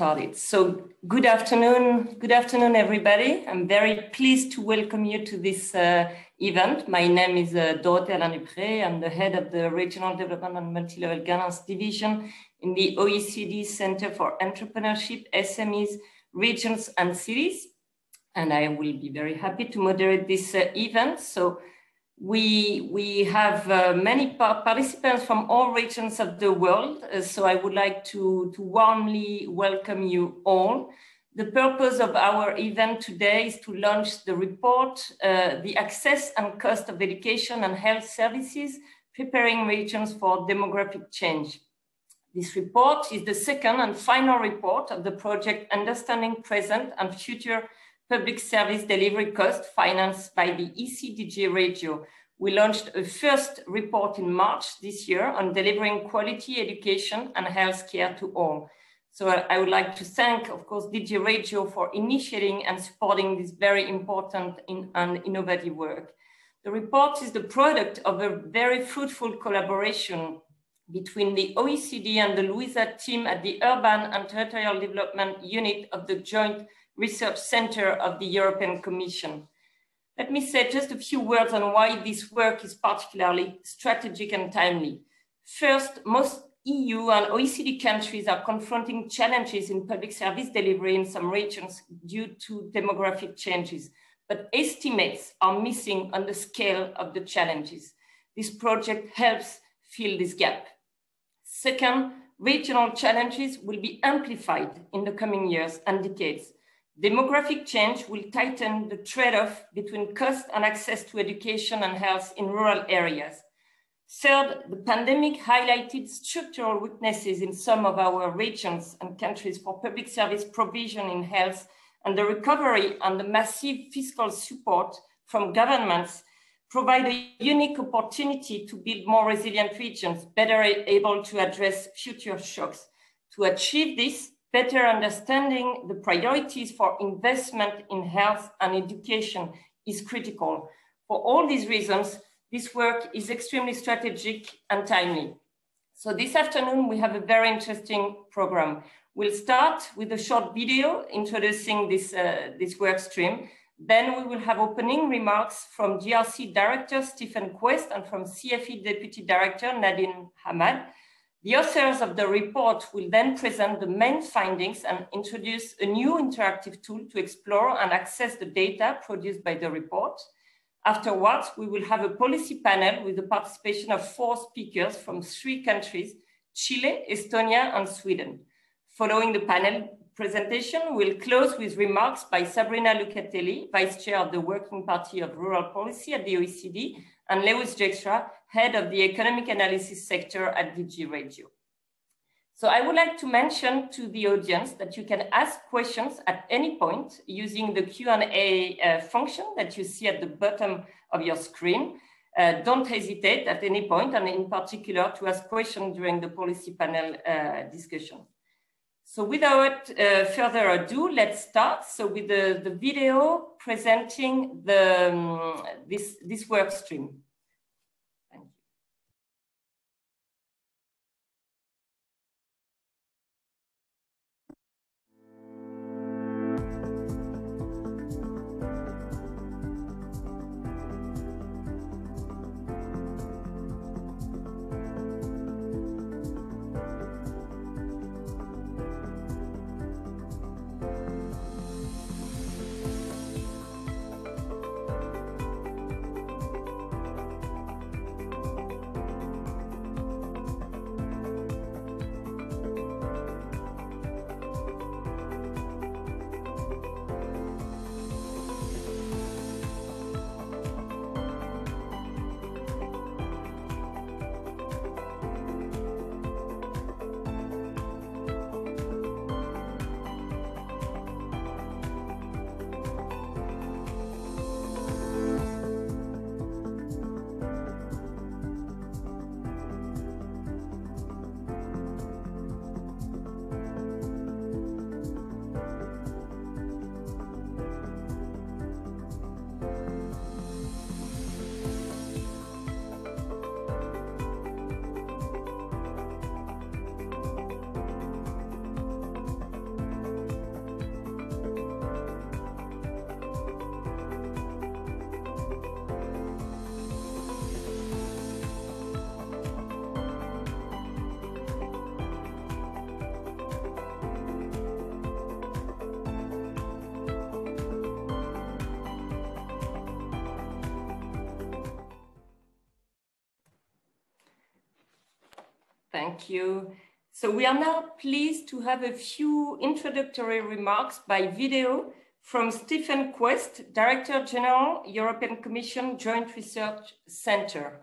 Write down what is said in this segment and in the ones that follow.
started. So good afternoon, good afternoon, everybody. I'm very pleased to welcome you to this uh, event. My name is uh, Dupré. I'm the head of the Regional Development and Multi-Level Governance Division in the OECD Center for Entrepreneurship, SMEs, Regions and Cities. And I will be very happy to moderate this uh, event. So we, we have uh, many participants from all regions of the world, uh, so I would like to, to warmly welcome you all. The purpose of our event today is to launch the report, uh, The Access and Cost of Education and Health Services, Preparing Regions for Demographic Change. This report is the second and final report of the project Understanding Present and Future public service delivery cost financed by the ECDG Regio. We launched a first report in March this year on delivering quality education and health care to all. So I would like to thank, of course, DG Regio for initiating and supporting this very important in, and innovative work. The report is the product of a very fruitful collaboration between the OECD and the LUISA team at the Urban and Territorial Development Unit of the Joint Research Center of the European Commission. Let me say just a few words on why this work is particularly strategic and timely. First, most EU and OECD countries are confronting challenges in public service delivery in some regions due to demographic changes, but estimates are missing on the scale of the challenges. This project helps fill this gap. Second, regional challenges will be amplified in the coming years and decades Demographic change will tighten the trade-off between cost and access to education and health in rural areas. Third, the pandemic highlighted structural weaknesses in some of our regions and countries for public service provision in health and the recovery and the massive fiscal support from governments provide a unique opportunity to build more resilient regions, better able to address future shocks. To achieve this, better understanding the priorities for investment in health and education is critical. For all these reasons, this work is extremely strategic and timely. So this afternoon, we have a very interesting program. We'll start with a short video introducing this, uh, this work stream. Then we will have opening remarks from JRC Director Stephen Quest and from CFE Deputy Director Nadim Ahmad. The authors of the report will then present the main findings and introduce a new interactive tool to explore and access the data produced by the report. Afterwards, we will have a policy panel with the participation of four speakers from three countries, Chile, Estonia, and Sweden. Following the panel presentation, we'll close with remarks by Sabrina Lucatelli, Vice Chair of the Working Party of Rural Policy at the OECD, and Lewis Dijkstra, head of the economic analysis sector at DG Regio. So I would like to mention to the audience that you can ask questions at any point using the Q&A uh, function that you see at the bottom of your screen. Uh, don't hesitate at any point, and in particular to ask questions during the policy panel uh, discussion. So without uh, further ado, let's start. So with the, the video presenting the, um, this, this work stream. You. So we are now pleased to have a few introductory remarks by video from Stephen Quest, Director General, European Commission Joint Research Center.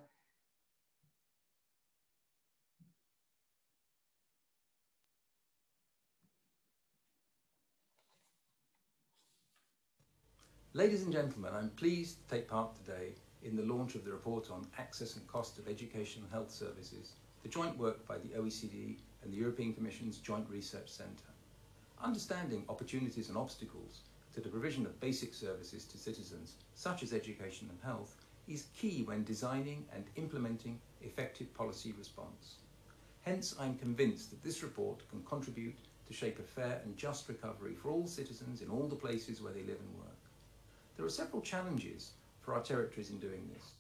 Ladies and gentlemen, I'm pleased to take part today in the launch of the report on access and cost of education and health services, the joint work by the OECD and the European Commission's Joint Research Centre. Understanding opportunities and obstacles to the provision of basic services to citizens, such as education and health, is key when designing and implementing effective policy response. Hence, I'm convinced that this report can contribute to shape a fair and just recovery for all citizens in all the places where they live and work. There are several challenges for our territories in doing this.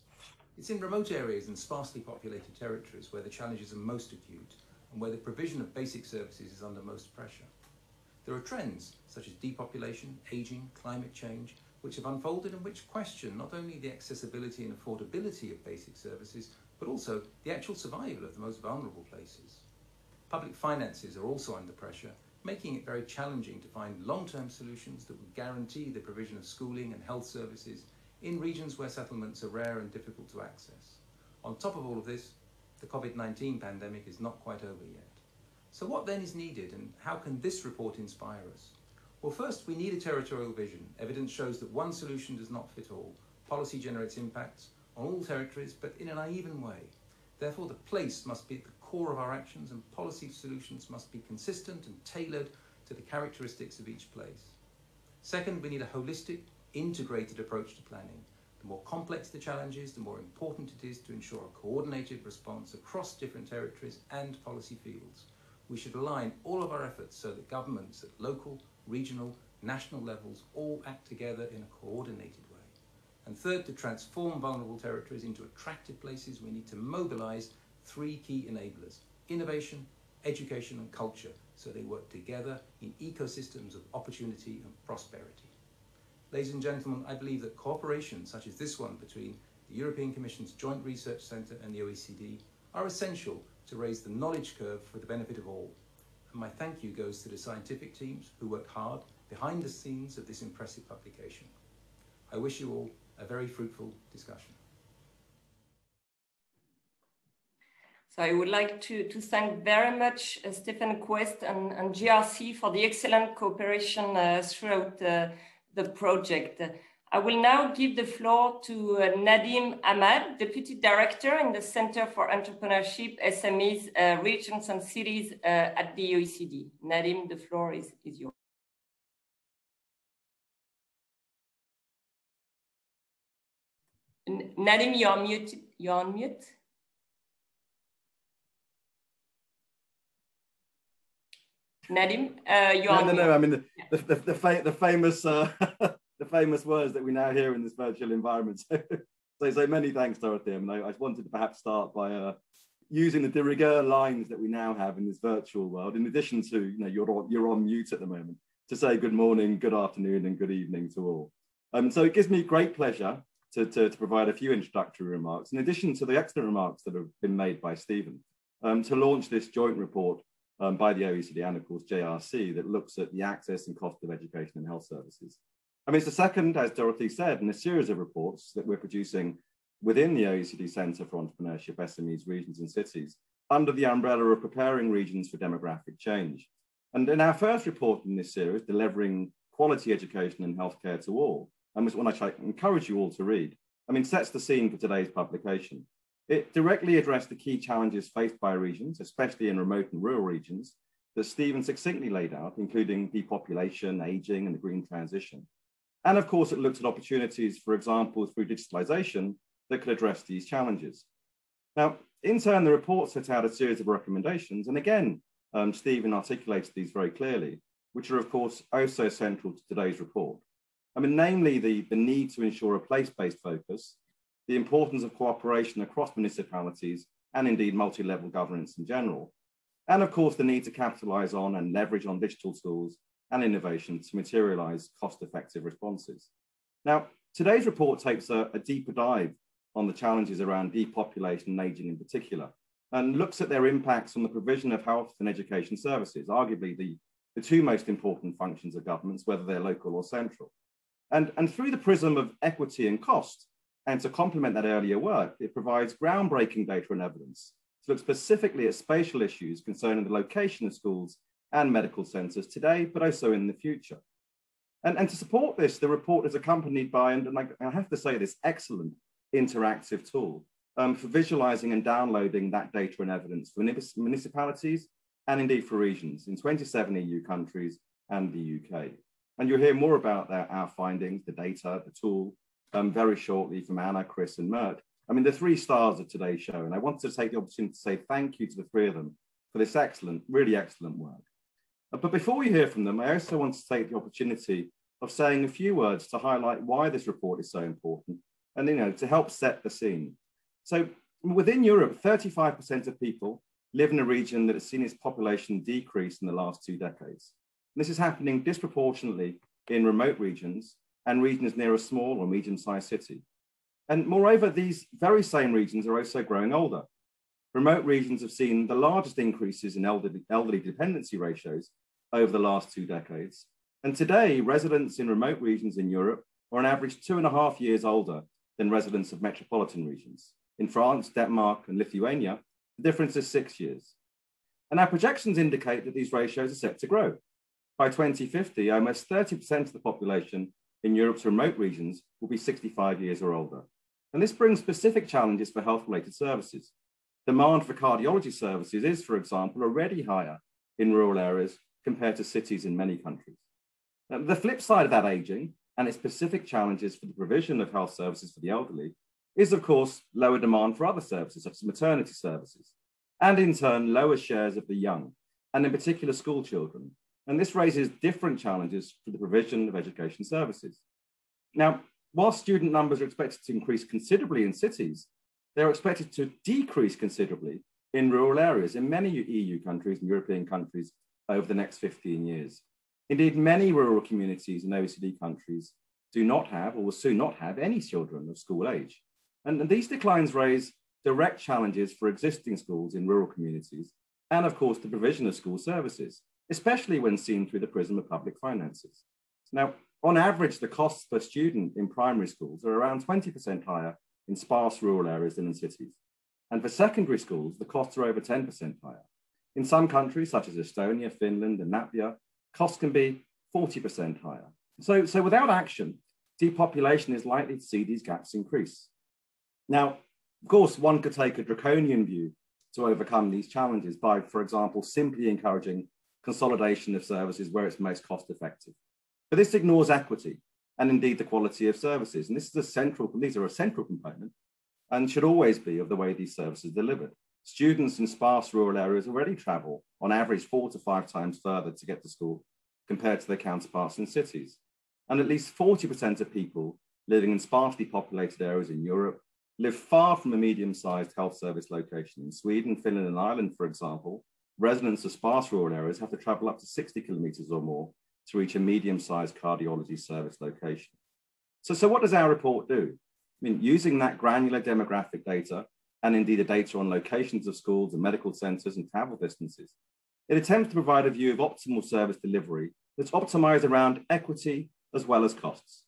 It's in remote areas and sparsely populated territories where the challenges are most acute and where the provision of basic services is under most pressure. There are trends such as depopulation, ageing, climate change, which have unfolded and which question not only the accessibility and affordability of basic services, but also the actual survival of the most vulnerable places. Public finances are also under pressure making it very challenging to find long-term solutions that would guarantee the provision of schooling and health services in regions where settlements are rare and difficult to access. On top of all of this, the COVID-19 pandemic is not quite over yet. So what then is needed and how can this report inspire us? Well, first, we need a territorial vision. Evidence shows that one solution does not fit all. Policy generates impacts on all territories, but in an uneven way. Therefore, the place must be at the core of our actions and policy solutions must be consistent and tailored to the characteristics of each place. Second, we need a holistic, integrated approach to planning. The more complex the challenges, the more important it is to ensure a coordinated response across different territories and policy fields. We should align all of our efforts so that governments at local, regional, national levels all act together in a coordinated way. And third, to transform vulnerable territories into attractive places, we need to mobilize three key enablers, innovation, education and culture, so they work together in ecosystems of opportunity and prosperity. Ladies and gentlemen, I believe that cooperation such as this one between the European Commission's Joint Research Centre and the OECD are essential to raise the knowledge curve for the benefit of all. And my thank you goes to the scientific teams who work hard behind the scenes of this impressive publication. I wish you all a very fruitful discussion. So I would like to, to thank very much uh, Stephen Quest and, and JRC for the excellent cooperation uh, throughout uh, the project. I will now give the floor to uh, Nadim Ahmad, Deputy Director in the Center for Entrepreneurship, SMEs, uh, Regions and Cities uh, at the OECD. Nadim, the floor is, is yours. Nadim, you're muted. You're on mute. Nadim, uh, you're no, on no, mute. no. I mean the the, the, the, fa the famous uh, the famous words that we now hear in this virtual environment. So, so, so many thanks, Dorothy. I, mean, I, I wanted to perhaps start by uh, using the de rigueur lines that we now have in this virtual world, in addition to you know you're on, you're on mute at the moment, to say good morning, good afternoon, and good evening to all. Um, so it gives me great pleasure to, to, to, provide a few introductory remarks, in addition to the excellent remarks that have been made by Stephen, um, to launch this joint report um, by the OECD and of course JRC that looks at the access and cost of education and health services. I mean, it's the second, as Dorothy said, in a series of reports that we're producing within the OECD Centre for Entrepreneurship, SMEs, Regions and Cities, under the umbrella of preparing regions for demographic change. And in our first report in this series, Delivering Quality Education and Healthcare to All, and was one I encourage you all to read, I mean, sets the scene for today's publication. It directly addressed the key challenges faced by regions, especially in remote and rural regions, that Stephen succinctly laid out, including depopulation, aging, and the green transition. And of course, it looked at opportunities, for example, through digitalization that could address these challenges. Now, in turn, the report set out a series of recommendations, and again, um, Stephen articulated these very clearly, which are, of course, also central to today's report. I mean, namely the, the need to ensure a place-based focus, the importance of cooperation across municipalities, and indeed multi-level governance in general, and of course, the need to capitalize on and leverage on digital tools and innovation to materialize cost-effective responses. Now, today's report takes a, a, deeper dive on the challenges around depopulation and aging in particular, and looks at their impacts on the provision of health and education services, arguably the, the two most important functions of governments, whether they're local or central. And, and through the prism of equity and cost, and to complement that earlier work, it provides groundbreaking data and evidence to look specifically at spatial issues concerning the location of schools and medical centres today, but also in the future. And, and to support this, the report is accompanied by, and, and I, have to say this, excellent interactive tool um, for visualizing and downloading that data and evidence for municipalities and indeed for regions in 27 EU countries and the UK. And you'll hear more about that, our findings, the data, the tool, um, very shortly from Anna, Chris, and Mert. I mean, the three stars of today's show, and I want to take the opportunity to say thank you to the three of them for this excellent, really excellent work. Uh, but before we hear from them, I also want to take the opportunity of saying a few words to highlight why this report is so important and, you know, to help set the scene. So within Europe, 35% of people live in a region that has seen its population decrease in the last two decades. And this is happening disproportionately in remote regions and regions near a small or medium-sized city. And moreover, these very same regions are also growing older. Remote regions have seen the largest increases in elderly, elderly dependency ratios over the last two decades. And today, residents in remote regions in Europe are on average two and a half years older than residents of metropolitan regions. In France, Denmark, and Lithuania, the difference is six years. And our projections indicate that these ratios are set to grow. By 2050, almost 30% of the population in Europe's remote regions will be 65 years or older. And this brings specific challenges for health-related services. Demand for cardiology services is, for example, already higher in rural areas compared to cities in many countries. Now, the flip side of that aging and its specific challenges for the provision of health services for the elderly is, of course, lower demand for other services, such as maternity services, and in turn, lower shares of the young, and in particular, school children, and this raises different challenges for the provision of education services. Now, while student numbers are expected to increase considerably in cities, they're expected to decrease considerably in rural areas in many EU countries and European countries over the next 15 years. Indeed, many rural communities in OECD countries do not have or will soon not have any children of school age. And, these declines raise direct challenges for existing schools in rural communities and, of course, the provision of school services especially when seen through the prism of public finances. Now, on average, the costs per student in primary schools are around 20% higher in sparse rural areas than in cities. And for secondary schools, the costs are over 10% higher. In some countries, such as Estonia, Finland, and Latvia, costs can be 40% higher. So, so without action, depopulation is likely to see these gaps increase. Now, of course, one could take a draconian view to overcome these challenges by, for example, simply encouraging consolidation of services where it's most cost effective. But this ignores equity and indeed the quality of services. And this is a central, these are a central component and should always be of the way these services are delivered. Students in sparse rural areas already travel on average four to five times further to get to school compared to their counterparts in cities. And at least 40% of people living in sparsely populated areas in Europe live far from a medium-sized health service location. In Sweden, Finland, and Ireland, for example, residents of sparse rural areas have to travel up to 60 kilometers or more to reach a medium-sized cardiology service location. So, so what does our report do? I mean, using that granular demographic data and indeed the data on locations of schools and medical centers and travel distances, it attempts to provide a view of optimal service delivery that's optimized around equity as well as costs.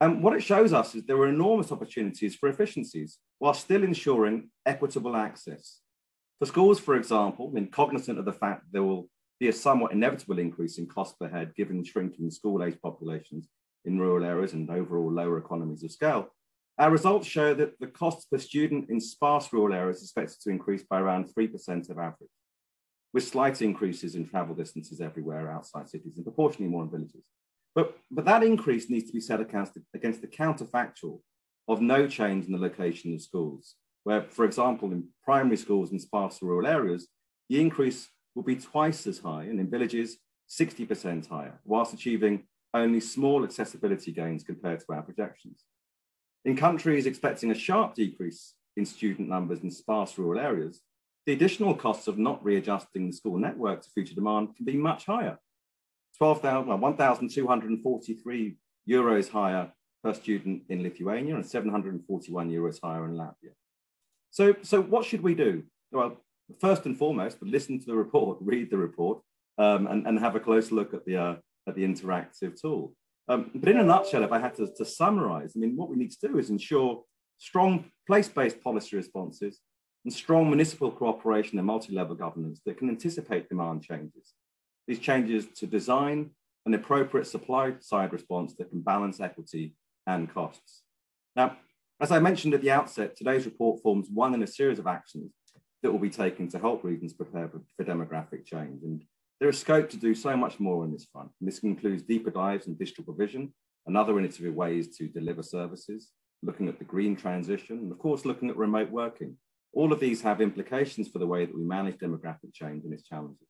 And what it shows us is there are enormous opportunities for efficiencies while still ensuring equitable access for schools, for example, mean, cognizant of the fact there will be a somewhat inevitable increase in cost per head given shrinking school age populations in rural areas and overall lower economies of scale, our results show that the costs per student in sparse rural areas is expected to increase by around 3% of average, with slight increases in travel distances everywhere outside cities and proportionally more in villages. But, but that increase needs to be set against, against the counterfactual of no change in the location of schools where, for example, in primary schools in sparse rural areas, the increase will be twice as high, and in villages, 60% higher, whilst achieving only small accessibility gains compared to our projections. In countries expecting a sharp decrease in student numbers in sparse rural areas, the additional costs of not readjusting the school network to future demand can be much higher. 1,243 euros higher per student in Lithuania and 741 euros higher in Latvia. So, so what should we do? well, first and foremost, listen to the report, read the report, um, and, and have a close look at the, uh, at the interactive tool. Um, but in a nutshell, if I had to, to summarize, I mean, what we need to do is ensure strong place-based policy responses and strong municipal cooperation and multi-level governance that can anticipate demand changes. These changes to design an appropriate supply side response that can balance equity and costs. Now, as I mentioned at the outset, today's report forms one in a series of actions that will be taken to help regions prepare for, demographic change. And there is scope to do so much more on this front. And this includes deeper dives in digital provision and other innovative ways to deliver services, looking at the green transition, and of course, looking at remote working. All of these have implications for the way that we manage demographic change and its challenges.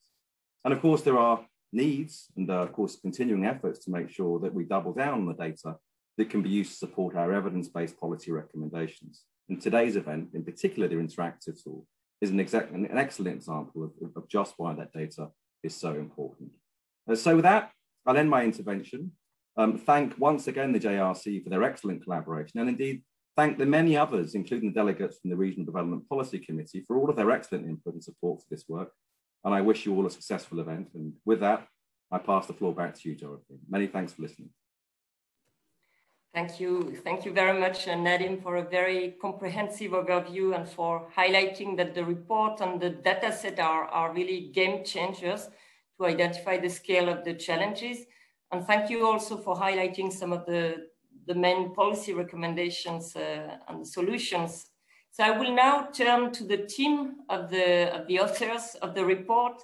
And of course, there are needs and, uh, of course, continuing efforts to make sure that we double down on the data that can be used to support our evidence-based policy recommendations. And today's event, in particular the interactive tool, is an, exact, an excellent example of, of just why that data is so important. Uh, so with that, I'll end my intervention. Um, thank once again the JRC for their excellent collaboration and indeed thank the many others, including the delegates from the Regional Development Policy Committee for all of their excellent input and support for this work. And I wish you all a successful event. And with that, I pass the floor back to you, Dorothy. Many thanks for listening. Thank you. Thank you very much, uh, Nadim, for a very comprehensive overview and for highlighting that the report and the data set are, are really game changers to identify the scale of the challenges. And thank you also for highlighting some of the, the main policy recommendations uh, and solutions so I will now turn to the team of the, of the authors of the report.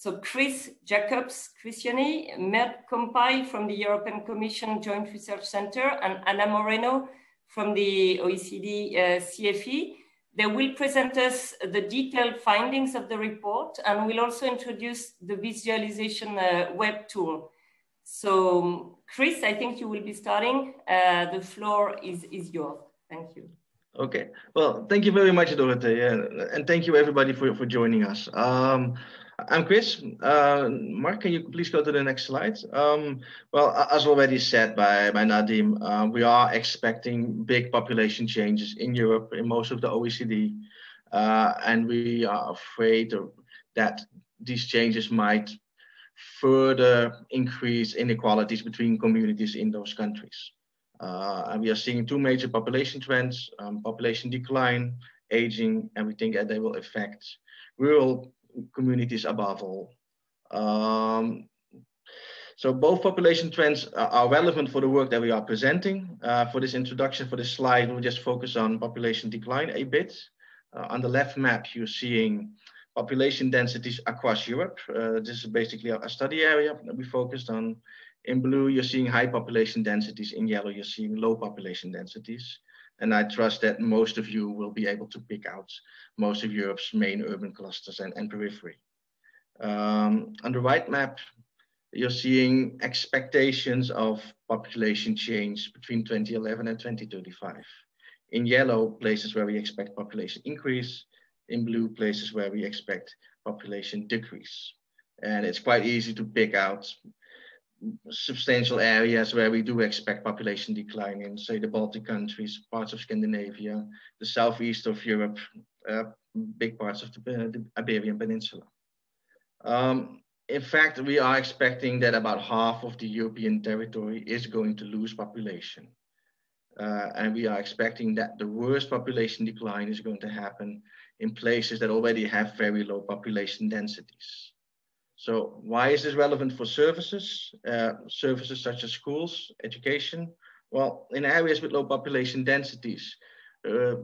So Chris Jacobs Christiani, Mert Kompil from the European Commission Joint Research Center, and Ana Moreno from the OECD uh, CFE. They will present us the detailed findings of the report and will also introduce the visualization uh, web tool. So Chris, I think you will be starting. Uh, the floor is, is yours. Thank you. Okay. Well, thank you very much, Dorothy, and thank you everybody for, for joining us. Um, I'm Chris. Uh, Mark, can you please go to the next slide? Um, well, as already said by, by Nadim, uh, we are expecting big population changes in Europe, in most of the OECD, uh, and we are afraid of, that these changes might further increase inequalities between communities in those countries. Uh, and we are seeing two major population trends, um, population decline, aging, and we think that they will affect rural communities above all. Um, so both population trends are relevant for the work that we are presenting. Uh, for this introduction, for this slide, we'll just focus on population decline a bit. Uh, on the left map, you're seeing population densities across Europe. Uh, this is basically a study area that we focused on. In blue, you're seeing high population densities. In yellow, you're seeing low population densities. And I trust that most of you will be able to pick out most of Europe's main urban clusters and, and periphery. Um, on the right map, you're seeing expectations of population change between 2011 and 2035. In yellow, places where we expect population increase. In blue, places where we expect population decrease. And it's quite easy to pick out substantial areas where we do expect population decline in, say, the Baltic countries, parts of Scandinavia, the southeast of Europe, uh, big parts of the, the Iberian Peninsula. Um, in fact, we are expecting that about half of the European territory is going to lose population. Uh, and we are expecting that the worst population decline is going to happen in places that already have very low population densities. So why is this relevant for services? Uh, services such as schools, education? Well, in areas with low population densities, uh,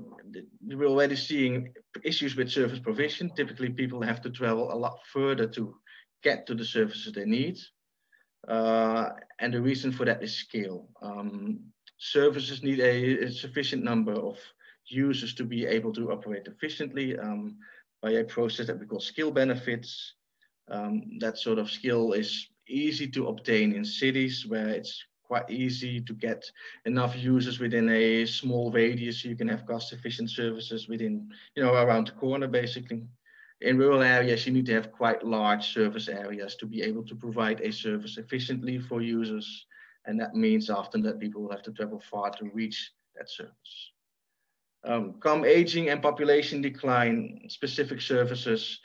we're already seeing issues with service provision. Typically, people have to travel a lot further to get to the services they need. Uh, and the reason for that is scale. Um, services need a, a, sufficient number of users to be able to operate efficiently um, by a process that we call scale benefits. Um, that sort of skill is easy to obtain in cities where it's quite easy to get enough users within a small radius. So you can have cost efficient services within you know around the corner basically. In rural areas you need to have quite large service areas to be able to provide a service efficiently for users. And that means often that people will have to travel far to reach that service. Um, come aging and population decline, specific services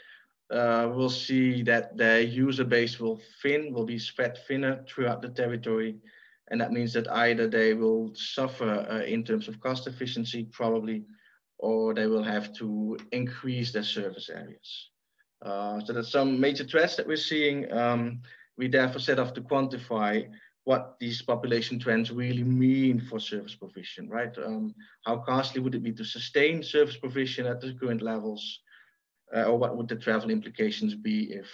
uh, will see that their user base will thin, will be spread thinner throughout the territory. And that means that either they will suffer uh, in terms of cost efficiency, probably, or they will have to increase their service areas. Uh, so there's some major threats that we're seeing. Um, we therefore set off to quantify what these population trends really mean for service provision, right? Um, how costly would it be to sustain service provision at the current levels? Uh, or what would the travel implications be if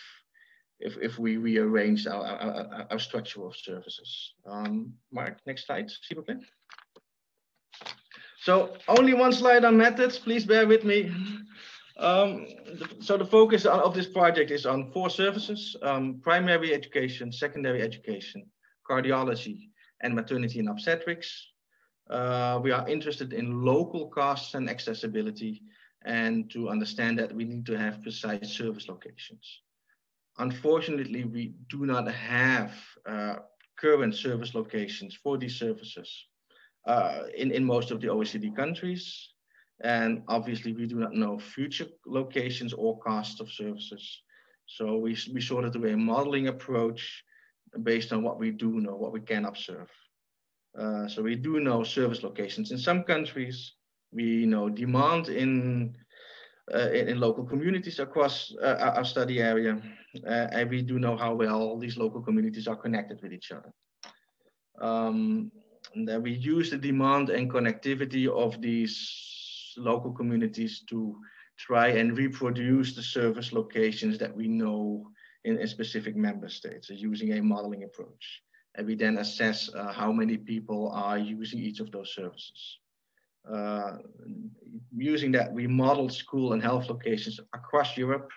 if, if we rearrange our, our, our structure of services. Um, Mark, next slide, So only one slide on methods, please bear with me. Um, so the focus of this project is on four services, um, primary education, secondary education, cardiology, and maternity and obstetrics. Uh, we are interested in local costs and accessibility, and to understand that we need to have precise service locations. Unfortunately, we do not have uh, current service locations for these services uh, in, in most of the OECD countries. And obviously, we do not know future locations or costs of services. So we, we sort of do a modeling approach based on what we do know, what we can observe. Uh, so we do know service locations. In some countries, we know demand in, uh, in, local communities across uh, our study area. Uh, and we do know how well these local communities are connected with each other. Um, then we use the demand and connectivity of these local communities to try and reproduce the service locations that we know in, in specific member states using a modeling approach. And we then assess uh, how many people are using each of those services. Uh, using that, we modeled school and health locations across Europe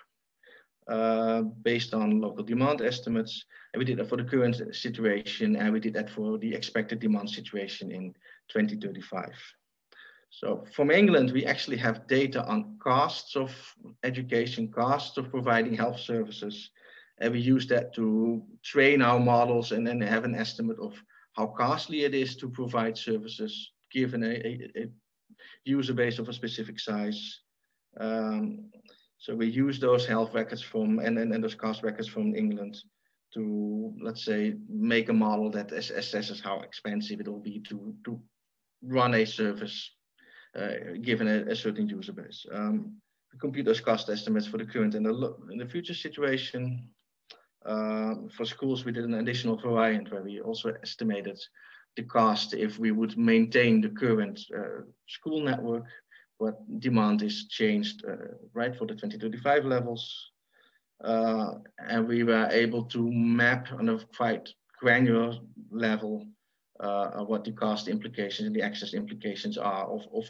uh, based on local demand estimates. And we did that for the current situation, and we did that for the expected demand situation in 2035. So from England, we actually have data on costs of education, costs of providing health services. And we use that to train our models and then have an estimate of how costly it is to provide services given a, a, a user base of a specific size. Um, so we use those health records from and, and, and those cost records from England to, let's say, make a model that assesses how expensive it will be to, to run a service uh, given a, a, certain user base. Um, we compute those cost estimates for the current and the, in the future situation. Uh, for schools, we did an additional variant where we also estimated the cost if we would maintain the current uh, school network what demand is changed, uh, right, for the 2035 levels. Uh, and we were able to map on a quite granular level uh, what the cost implications and the access implications are of, of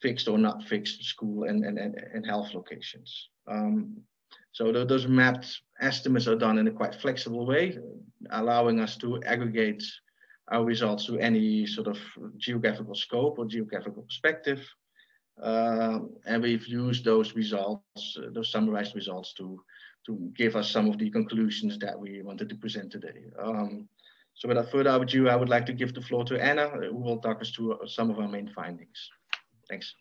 fixed or not fixed school and, and, and health locations. Um, so those mapped estimates are done in a quite flexible way, allowing us to aggregate our results to any sort of geographical scope or geographical perspective. Um, and we've used those results, uh, those summarized results to, to give us some of the conclusions that we wanted to present today. Um, so without further ado, I would like to give the floor to Anna, who will talk us through some of our main findings. Thanks.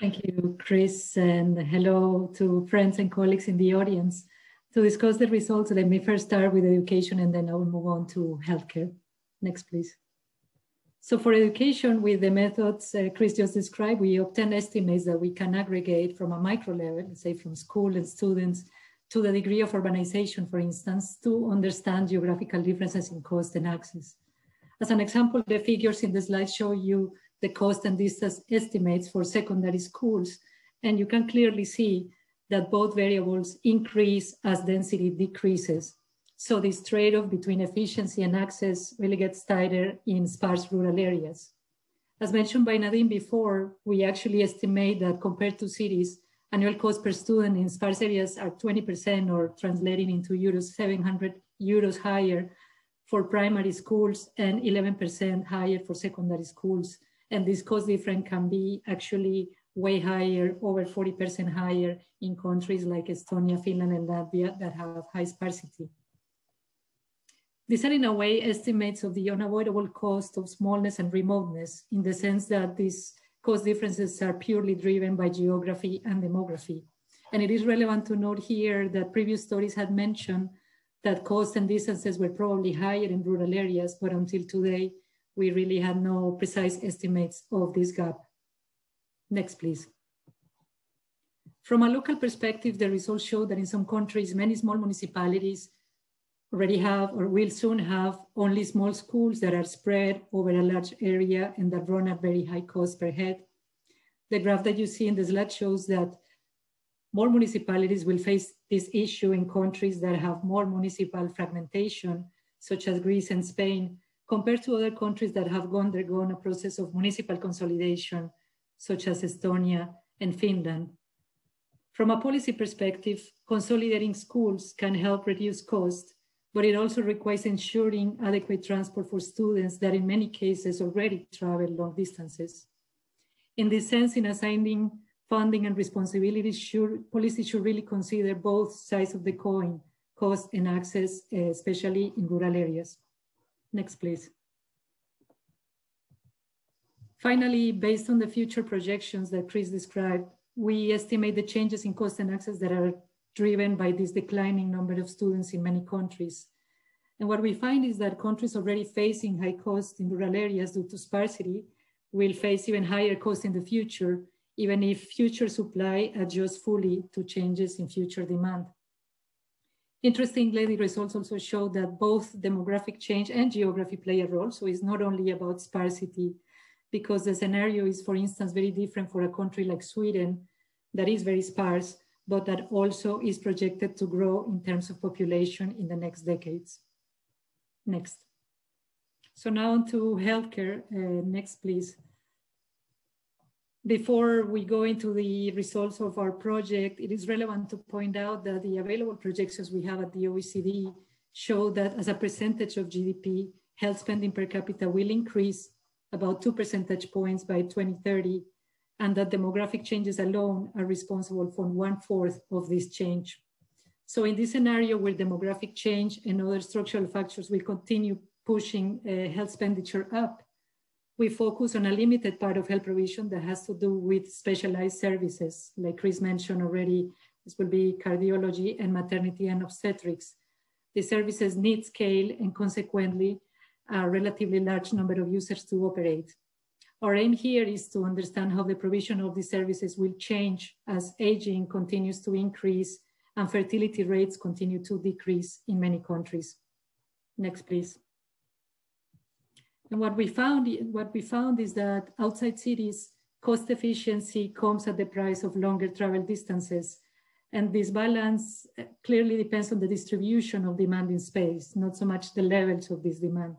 Thank you, Chris, and hello to friends and colleagues in the audience. To discuss the results, let me first start with education and then I will move on to healthcare. Next, please. So for education, with the methods uh, Chris just described, we obtain estimates that we can aggregate from a micro level, say from school and students, to the degree of urbanization, for instance, to understand geographical differences in cost and access. As an example, the figures in the slide show you the cost and distance estimates for secondary schools, and you can clearly see that both variables increase as density decreases. So this trade-off between efficiency and access really gets tighter in sparse rural areas. As mentioned by Nadim before, we actually estimate that compared to cities, annual cost per student in sparse areas are 20% or translating into euros 700 euros higher for primary schools and 11% higher for secondary schools. And this cost difference can be actually way higher, over 40% higher in countries like Estonia, Finland, and Latvia that have high sparsity. These are in a way estimates of the unavoidable cost of smallness and remoteness in the sense that these cost differences are purely driven by geography and demography. And it is relevant to note here that previous stories had mentioned that costs and distances were probably higher in rural areas, but until today, we really had no precise estimates of this gap. Next, please. From a local perspective, the results show that in some countries, many small municipalities already have or will soon have only small schools that are spread over a large area and that run at very high cost per head. The graph that you see in the slide shows that more municipalities will face this issue in countries that have more municipal fragmentation, such as Greece and Spain, compared to other countries that have undergone a process of municipal consolidation, such as Estonia and Finland. From a policy perspective, consolidating schools can help reduce cost, but it also requires ensuring adequate transport for students that in many cases already travel long distances. In this sense, in assigning funding and responsibilities, should, policy should really consider both sides of the coin, cost and access, uh, especially in rural areas. Next, please. Finally, based on the future projections that Chris described, we estimate the changes in cost and access that are driven by this declining number of students in many countries. And what we find is that countries already facing high costs in rural areas due to sparsity will face even higher costs in the future, even if future supply adjusts fully to changes in future demand. Interestingly, the results also show that both demographic change and geography play a role. So it's not only about sparsity, because the scenario is, for instance, very different for a country like Sweden that is very sparse, but that also is projected to grow in terms of population in the next decades. Next. So now on to healthcare. Uh, next, please. Before we go into the results of our project, it is relevant to point out that the available projections we have at the OECD show that as a percentage of GDP, health spending per capita will increase about two percentage points by 2030, and that demographic changes alone are responsible for one fourth of this change. So in this scenario where demographic change and other structural factors will continue pushing uh, health expenditure up, we focus on a limited part of health provision that has to do with specialized services. Like Chris mentioned already, this will be cardiology and maternity and obstetrics. The services need scale and consequently a relatively large number of users to operate. Our aim here is to understand how the provision of these services will change as aging continues to increase and fertility rates continue to decrease in many countries. Next, please. And what we found, what we found is that outside cities, cost efficiency comes at the price of longer travel distances. And this balance eh, clearly depends on the distribution of demand in space, not so much the levels of this demand.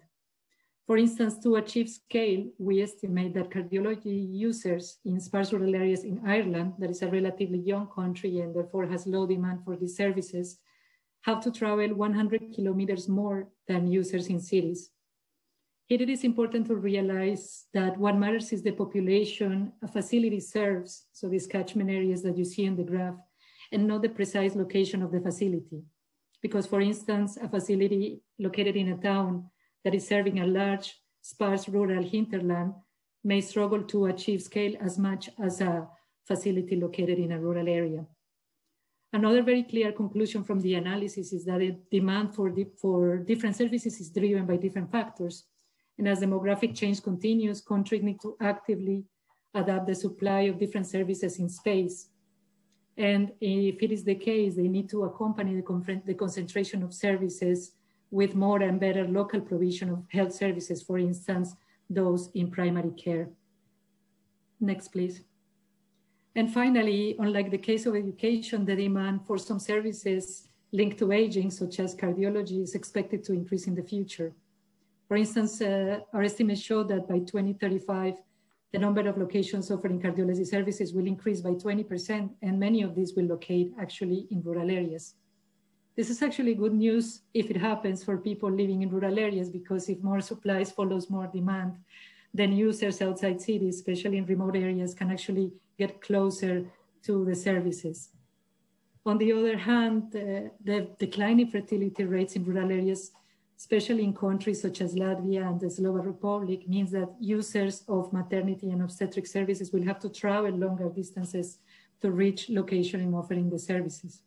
For instance, to achieve scale, we estimate that cardiology users in sparse rural areas in Ireland, that is a relatively young country and therefore has low demand for these services, have to travel 100 kilometers more than users in cities. Here it is important to realize that what matters is the population a facility serves, so these catchment areas that you see in the graph, and not the precise location of the facility. Because for instance, a facility located in a town that is serving a large, sparse rural hinterland may struggle to achieve scale as much as a facility located in a rural area. Another very clear conclusion from the analysis is that the demand for, di for different services is driven by different factors. And as demographic change continues, countries need to actively adapt the supply of different services in space. And if it is the case, they need to accompany the, the concentration of services with more and better local provision of health services, for instance, those in primary care. Next, please. And finally, unlike the case of education, the demand for some services linked to aging, such as cardiology, is expected to increase in the future. For instance, uh, our estimates show that by 2035, the number of locations offering cardiology services will increase by 20%, and many of these will locate actually in rural areas. This is actually good news if it happens for people living in rural areas, because if more supplies follows more demand, then users outside cities, especially in remote areas, can actually get closer to the services. On the other hand, uh, the declining fertility rates in rural areas especially in countries such as Latvia and the Slovak Republic, means that users of maternity and obstetric services will have to travel longer distances to reach location in offering the services.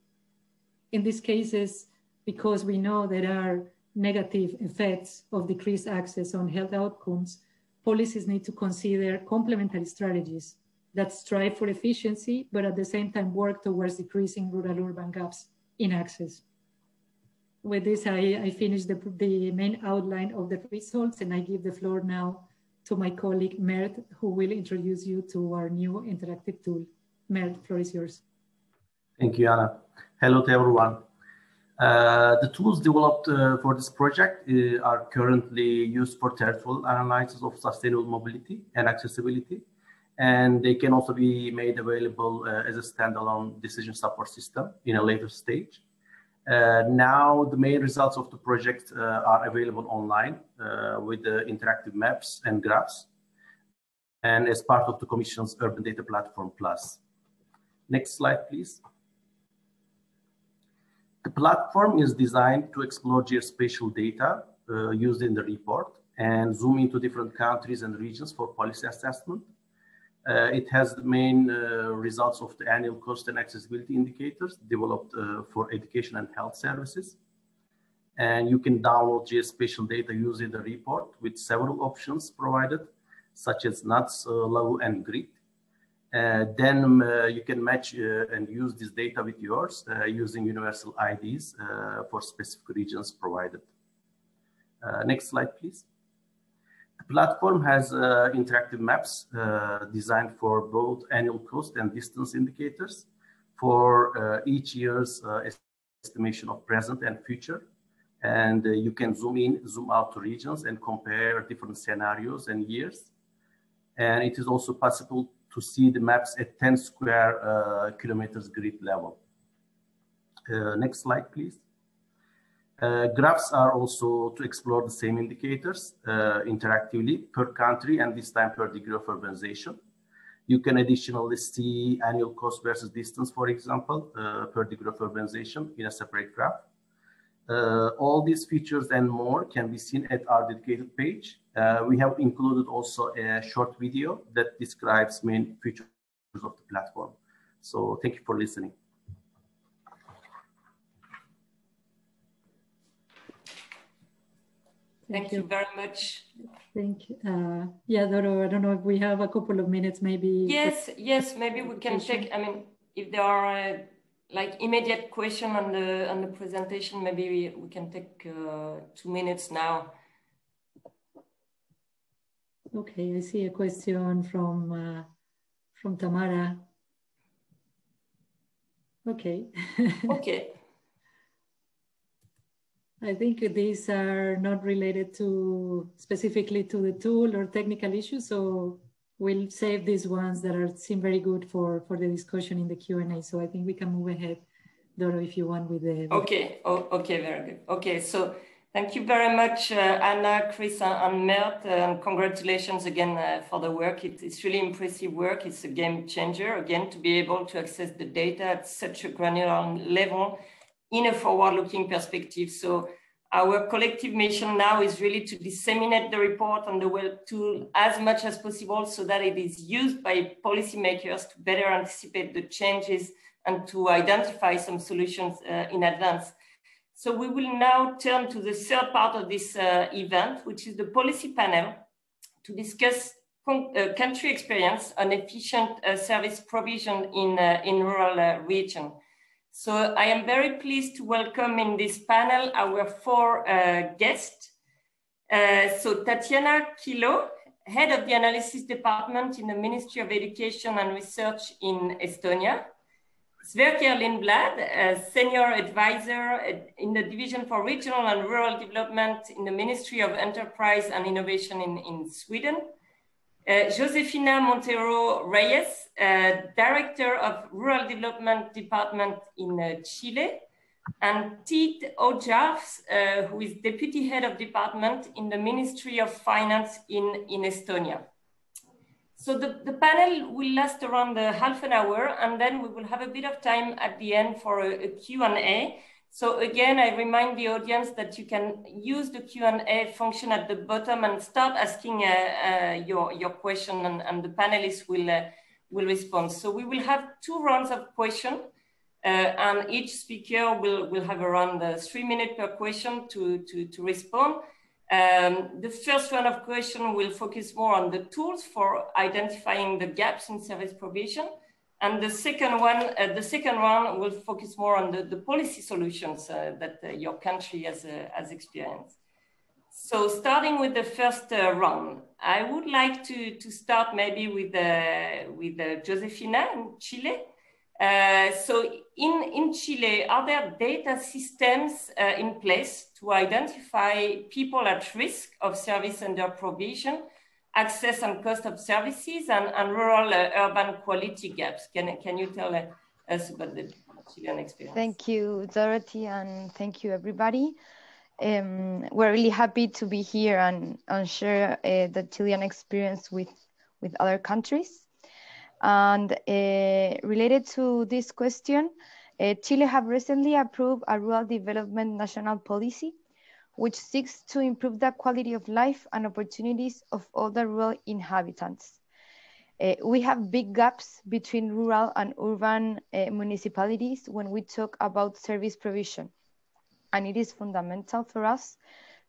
In these cases, because we know there are negative effects of decreased access on health outcomes, policies need to consider complementary strategies that strive for efficiency, but at the same time work towards decreasing rural-urban gaps in access. With this, I, I finish the, the main outline of the results and I give the floor now to my colleague Mert, who will introduce you to our new interactive tool. Mert, floor is yours. Thank you, Anna. Hello to everyone. Uh, the tools developed uh, for this project uh, are currently used for territorial analysis of sustainable mobility and accessibility. And they can also be made available uh, as a standalone decision support system in a later stage. Uh, now, the main results of the project uh, are available online with the interactive maps and graphs and as part of the Commission's Urban Data Platform Plus. Next slide, please. The platform is designed to explore geospatial data uh, used in the report and zoom into different countries and regions for policy assessment. Uh, it has the main uh, results of the annual cost and accessibility indicators developed uh, for education and health services. And you can download geospatial data using the report with several options provided, such as NUTS, uh, LAGU, and GRID. Uh, then um, uh, you can match uh, and use this data with yours using universal IDs for specific regions provided. next slide, please. The platform has interactive maps designed for both annual cost and distance indicators for each year's estimation of present and future and uh, you can zoom in, zoom out to regions and compare different scenarios and years. And it is also possible to see the maps at 10 square uh, kilometers grid level. Uh, next slide, please. Uh, graphs are also to explore the same indicators uh, interactively per country and this time per degree of urbanization. You can additionally see annual cost versus distance, for example, uh, per degree of urbanization in a separate graph. Uh, all these features and more can be seen at our dedicated page. Uh, we have included also a short video that describes main features of the platform. So thank you for listening. Thank, thank you. you very much. Thank you. Uh, yeah, Doro, I don't know if we have a couple of minutes, maybe. Yes, yes, maybe we can check. I mean, if there are uh, like immediate question on the on the presentation, maybe we, we can take uh, two minutes now. Okay, I see a question from uh, from Tamara. Okay. okay. I think these are not related to specifically to the tool or technical issues, so we'll save these ones that are seem very good for for the discussion in the Q&A. So I think we can move ahead, Doro, if you want with the. Okay. Oh, okay. Very good. Okay. So thank you very much, uh, Anna, Chris, and Mert, and congratulations again uh, for the work. It, it's really impressive work. It's a game changer again to be able to access the data at such a granular level in a forward-looking perspective. So our collective mission now is really to disseminate the report and the web tool as much as possible so that it is used by policymakers to better anticipate the changes and to identify some solutions uh, in advance. So we will now turn to the third part of this uh, event, which is the policy panel to discuss uh, country experience on efficient uh, service provision in, uh, in rural uh, region. So I am very pleased to welcome in this panel our four uh, guests. Uh, so Tatiana Kiilo, head of the analysis department in the Ministry of Education and Research in Estonia. Sverker Lindblad, a senior advisor in the Division for Regional and Rural Development in the Ministry of Enterprise and Innovation in, in Sweden. Uh, Josefina Montero Reyes, uh, Director of Rural Development Department in uh, Chile, and Tiit Ojars, uh, who is Deputy Head of Department in the Ministry of Finance in, in Estonia. So the, the panel will last around half an hour, and then we will have a bit of time at the end for a, a Q&A. So again, I remind the audience that you can use the Q&A function at the bottom and start asking uh, uh, your, your question and, and the panelists will, uh, will respond. So we will have two rounds of questions uh, and each speaker will, will have around uh, three minutes per question to, to, to respond. Um, the first round of question will focus more on the tools for identifying the gaps in service provision. And the second one, uh, the second one will focus more on the, the policy solutions uh, that uh, your country has, uh, has experienced. So starting with the first uh, round, I would like to, to start maybe with, uh, with Josefina in Chile. so in, in Chile, are there data systems in place to identify people at risk of service under provision access and cost of services and, and rural uh, urban quality gaps. Can, can you tell us about the Chilean experience? Thank you, Dorothy, and thank you, everybody. Um, we're really happy to be here and, and share uh, the Chilean experience with, with other countries. And uh, related to this question, uh, Chile have recently approved a rural development national policy which seeks to improve the quality of life and opportunities of all the rural inhabitants. Uh, we have big gaps between rural and urban uh, municipalities when we talk about service provision. And it is fundamental for us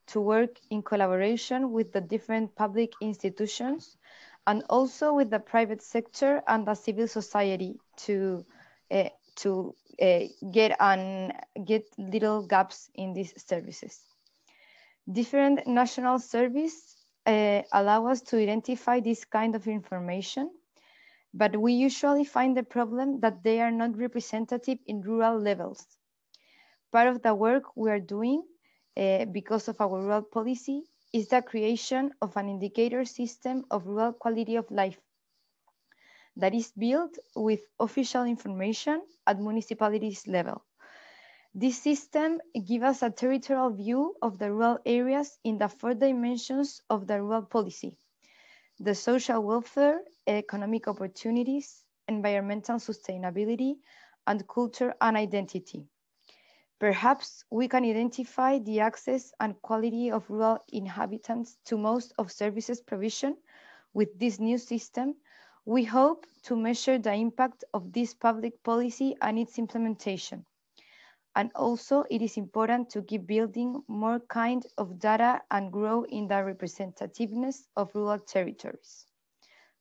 to work in collaboration with the different public institutions and also with the private sector and the civil society to, uh, to uh, get, and get little gaps in these services. Different national service uh, allow us to identify this kind of information, but we usually find the problem that they are not representative in rural levels. Part of the work we are doing uh, because of our rural policy is the creation of an indicator system of rural quality of life that is built with official information at municipalities level. This system gives us a territorial view of the rural areas in the four dimensions of the rural policy. The social welfare, economic opportunities, environmental sustainability, and culture and identity. Perhaps we can identify the access and quality of rural inhabitants to most of services provision with this new system. We hope to measure the impact of this public policy and its implementation. And also it is important to keep building more kind of data and grow in the representativeness of rural territories.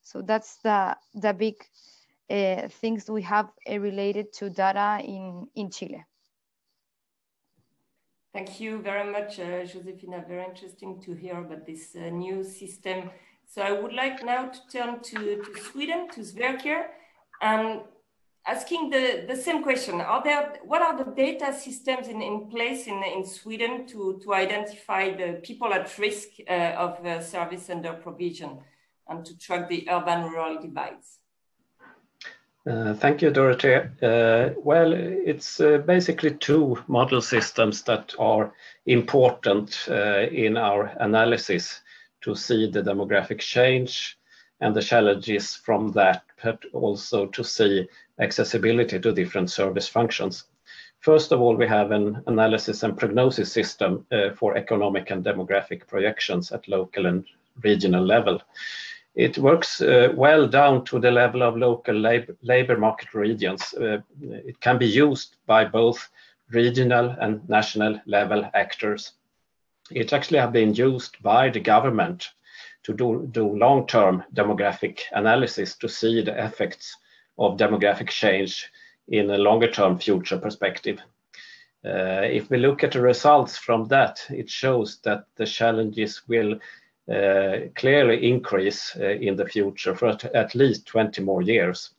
So that's the, the big uh, things we have uh, related to data in, in Chile. Thank you very much, uh, Josefina. Very interesting to hear about this uh, new system. So I would like now to turn to, to Sweden, to Sverker, and asking the, the same question. Are there, what are the data systems in, in place in, in Sweden to, to identify the people at risk uh, of uh, service under provision and to track the urban-rural divides? Uh, thank you, Dorothea. Uh, well, it's uh, basically two model systems that are important uh, in our analysis to see the demographic change and the challenges from that, but also to see accessibility to different service functions. First of all, we have an analysis and prognosis system uh, for economic and demographic projections at local and regional level. It works uh, well down to the level of local labor, labor market regions. Uh, it can be used by both regional and national level actors. It actually have been used by the government to do, do long-term demographic analysis to see the effects of demographic change in a longer term future perspective. Uh, if we look at the results from that, it shows that the challenges will uh, clearly increase uh, in the future for at least 20 more years,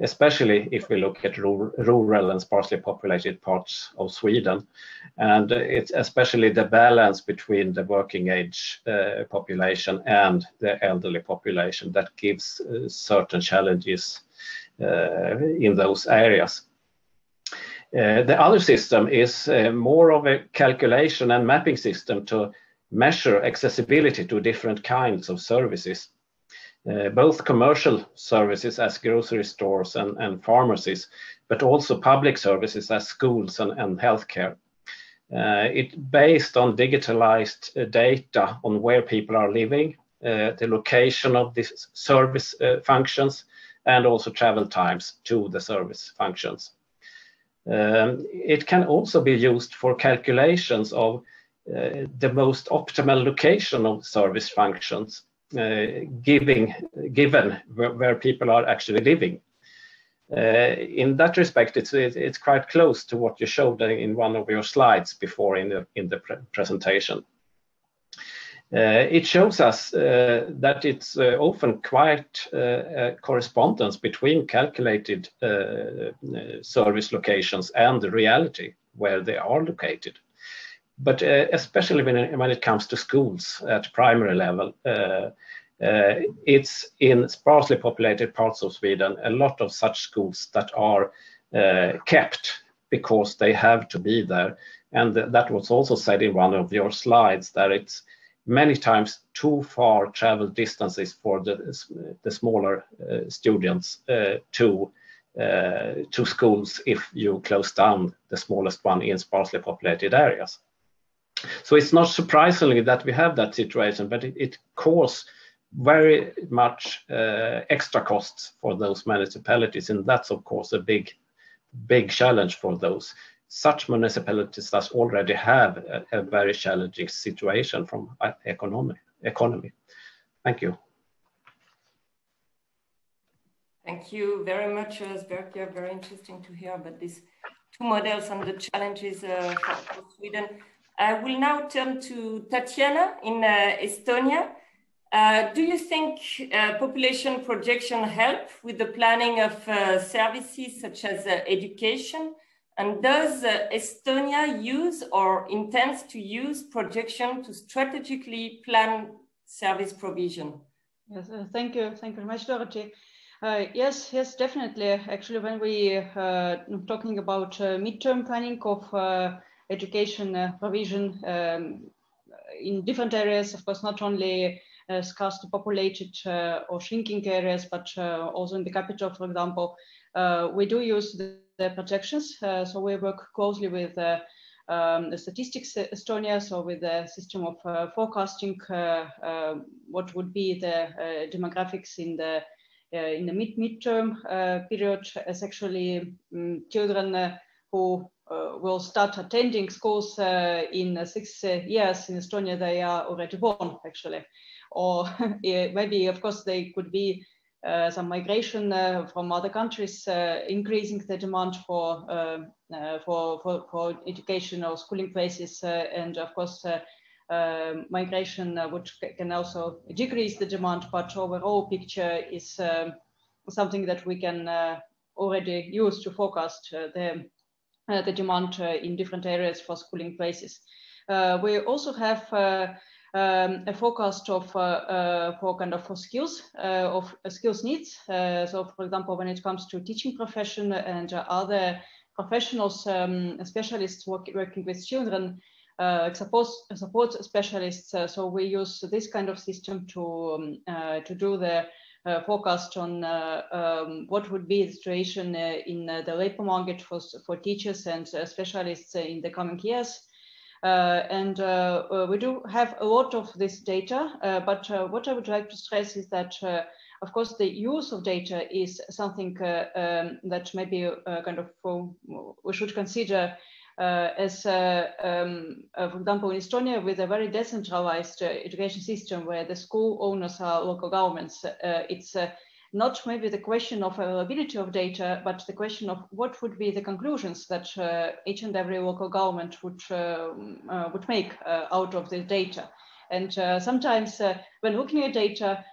especially if we look at rural and sparsely populated parts of Sweden. And it's especially the balance between the working age uh, population and the elderly population that gives uh, certain challenges in those areas. Uh, the other system is uh, more of a calculation and mapping system to measure accessibility to different kinds of services. uh, both commercial services as grocery stores and, and pharmacies, but also public services as schools and, and healthcare. Uh, it based on digitalized uh, data on where people are living, uh, the location of these service uh, functions, and also travel times to the service functions. Um, it can also be used for calculations of uh, the most optimal location of service functions, uh, giving, given where, where, people are actually living. Uh, in that respect, it's, it's quite close to what you showed in one of your slides before in the, in the pre presentation. Uh, it shows us uh, that it's uh, often quite a correspondence between calculated service locations and the reality where they are located. But especially when, when it comes to schools at primary level, uh, it's in sparsely populated parts of Sweden, a lot of such schools that are uh, kept because they have to be there. And th that was also said in one of your slides that it's many times too far travel distances for the, the smaller uh, students uh, to uh, to schools if you close down the smallest one in sparsely populated areas. So it's not surprisingly that we have that situation, but it, it causes very much uh, extra costs for those municipalities, and that's of course a big, big challenge for those such municipalities that already have a, a very challenging situation from economy. economy. Thank you. Thank you very much, uh, Sverker. Very interesting to hear about these two models and the challenges uh, for, Sweden. I will now turn to Tatiana in uh, Estonia. Uh, do you think uh, population projection help with the planning of uh, services such as uh, education and does uh, Estonia use or intends to use projection to strategically plan service provision? Yes, uh, thank you. Thank you very much, Dorothy. Uh, yes, yes, definitely. Actually, when we uh, talking about uh, midterm planning of uh, education uh, provision um, in different areas, of course, not only scarcely populated or shrinking areas, but also in the capital, for example, we do use the the projections. Uh, so we work closely with uh, um, statistics Estonia, so with the system of uh, forecasting what would be the demographics in the in the mid midterm period as actually um, children who uh, will start attending schools uh, in uh, six years in Estonia, they are already born actually. Or maybe, of course, they could be uh, Uh, some migration uh, from other countries, uh, increasing the demand for, um, uh, for, for, for educational schooling places, uh, and of course, um, migration which can also decrease the demand, but overall picture is um, something that we can already use to forecast the, the demand in different areas for schooling places. we also have um, a forecast of uh, uh, for kind of for skills uh, of skills needs. so, for example, when it comes to teaching profession and other professionals, um, specialists work, working with children, uh, support, support specialists. Uh, so we use this kind of system to um, uh, to do the forecast on um, what would be the situation in the labor market for for teachers and specialists in the coming years. Uh, and uh, uh, we do have a lot of this data, but what I would like to stress is that of course, the use of data is something uh, um, that maybe uh, kind of uh, we should consider as, um, for example, in Estonia, with a very decentralized education system where the school owners are local governments, it's not maybe the question of availability of data, but the question of what would be the conclusions that uh, each and every local government would, uh, uh, would make uh, out of the data. And uh, sometimes uh, when looking at data,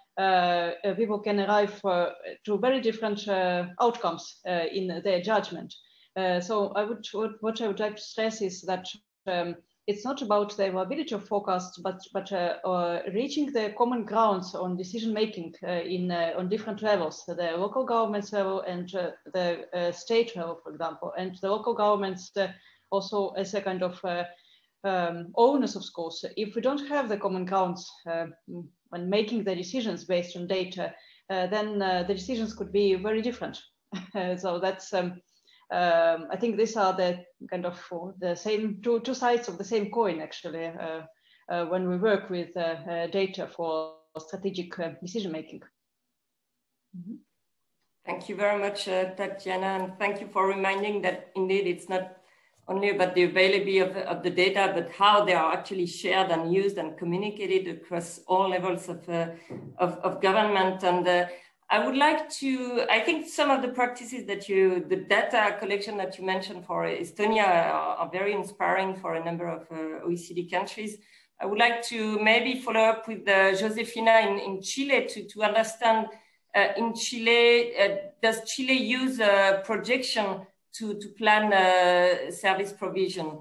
people can arrive to very different outcomes in their judgment. so I would, what, I would like to stress is that um, it's not about the availability of forecasts, but but uh, uh, reaching the common grounds on decision making uh, in uh, on different levels, the local governments level and uh, the uh, state level, for example, and the local governments also as a kind of um, owners, of course, if we don't have the common grounds uh, when making the decisions based on data, then the decisions could be very different. so that's, um, um, I think these are the kind of the same two, two sides of the same coin, actually, uh, uh, when we work with uh, data for strategic decision making. Mm -hmm. Thank you very much, Tatiana, and thank you for reminding that indeed it's not only about the availability of, of, the data, but how they are actually shared and used and communicated across all levels of, uh, of, of, government. And uh, I would like to, I think some of the practices that you, the data collection that you mentioned for Estonia are, are very inspiring for a number of uh, OECD countries. I would like to maybe follow up with uh, Josefina in, in Chile to, to understand uh, in Chile, uh, does Chile use a projection to, to plan a service provision?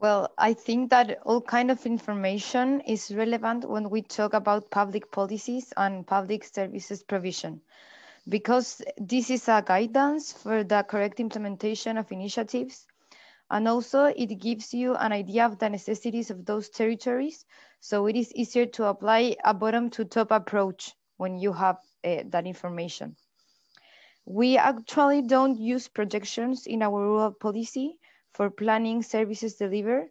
Well, I think that all kind of information is relevant when we talk about public policies and public services provision, because this is a guidance for the correct implementation of initiatives. And also it gives you an idea of the necessities of those territories. So it is easier to apply a bottom to top approach when you have uh, that information. We actually don't use projections in our rural policy for planning services delivered,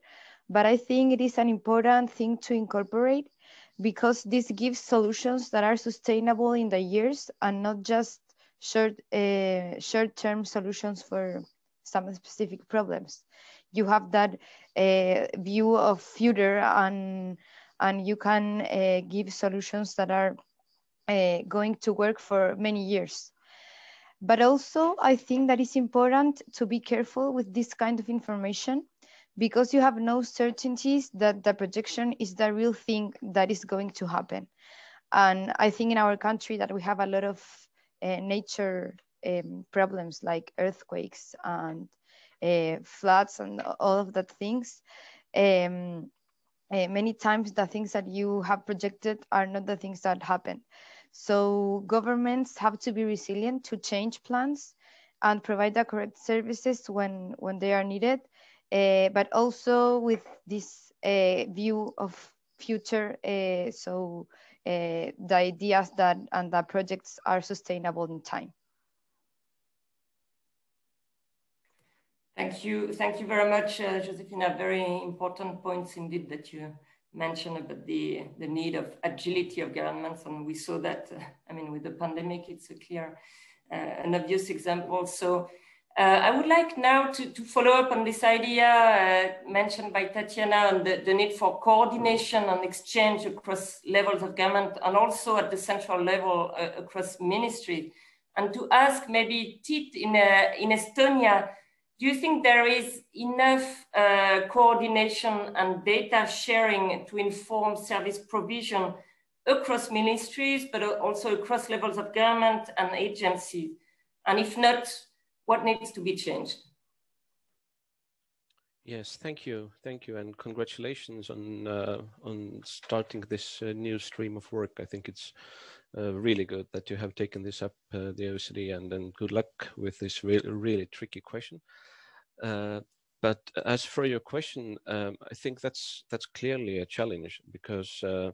but I think it is an important thing to incorporate because this gives solutions that are sustainable in the years and not just short uh, short-term solutions for some specific problems. You have that uh, view of future and and you can uh, give solutions that are uh, going to work for many years. But also, I think that it's important to be careful with this kind of information because you have no certainties that the projection is the real thing that is going to happen. And I think in our country that we have a lot of uh, nature um, problems like earthquakes and uh, floods and all of that things. Um, uh, many times the things that you have projected are not the things that happen. So governments have to be resilient to change plans and provide the correct services when, when they are needed, uh, but also with this uh, view of future. Uh, so the ideas that and the projects are sustainable in time. Thank you. Thank you very much, uh, Josefina. Very important points indeed that you mentioned about the, the need of agility of governments. And we saw that, uh, I mean, with the pandemic, it's a clear, uh, an obvious example. So uh, I would like now to, to follow up on this idea uh, mentioned by Tatiana on the, the need for coordination and exchange across levels of government and also at the central level uh, across ministry. And to ask maybe Tiit in, uh, in Estonia, do you think there is enough uh, coordination and data sharing to inform service provision across ministries, but also across levels of government and agencies? And if not, what needs to be changed? Yes, thank you, thank you, and congratulations on uh, on starting this uh, new stream of work. I think it's uh, really good that you have taken this up, uh, the OECD, and then good luck with this really, really tricky question. Uh, but as for your question, um, I think that's that's clearly a challenge because, uh,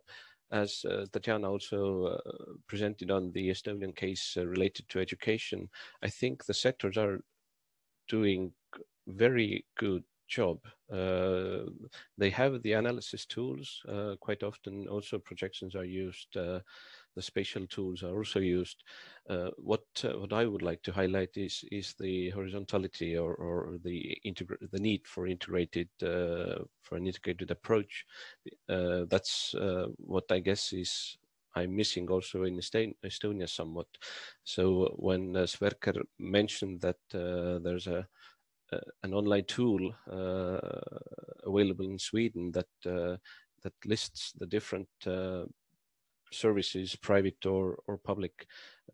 as uh, Tatiana also presented on the Estonian case related to education, I think the sectors are doing very good job. Uh, they have the analysis tools. Uh, quite often, also projections are used uh, the spatial tools are also used. Uh, what uh, what I would like to highlight is is the horizontality or, or the the need for integrated uh, for an integrated approach. Uh, that's uh, what I guess is I'm missing also in Estonia somewhat. So when uh, Sverker mentioned that there's a an online tool available in Sweden that that lists the different services, private or, or public.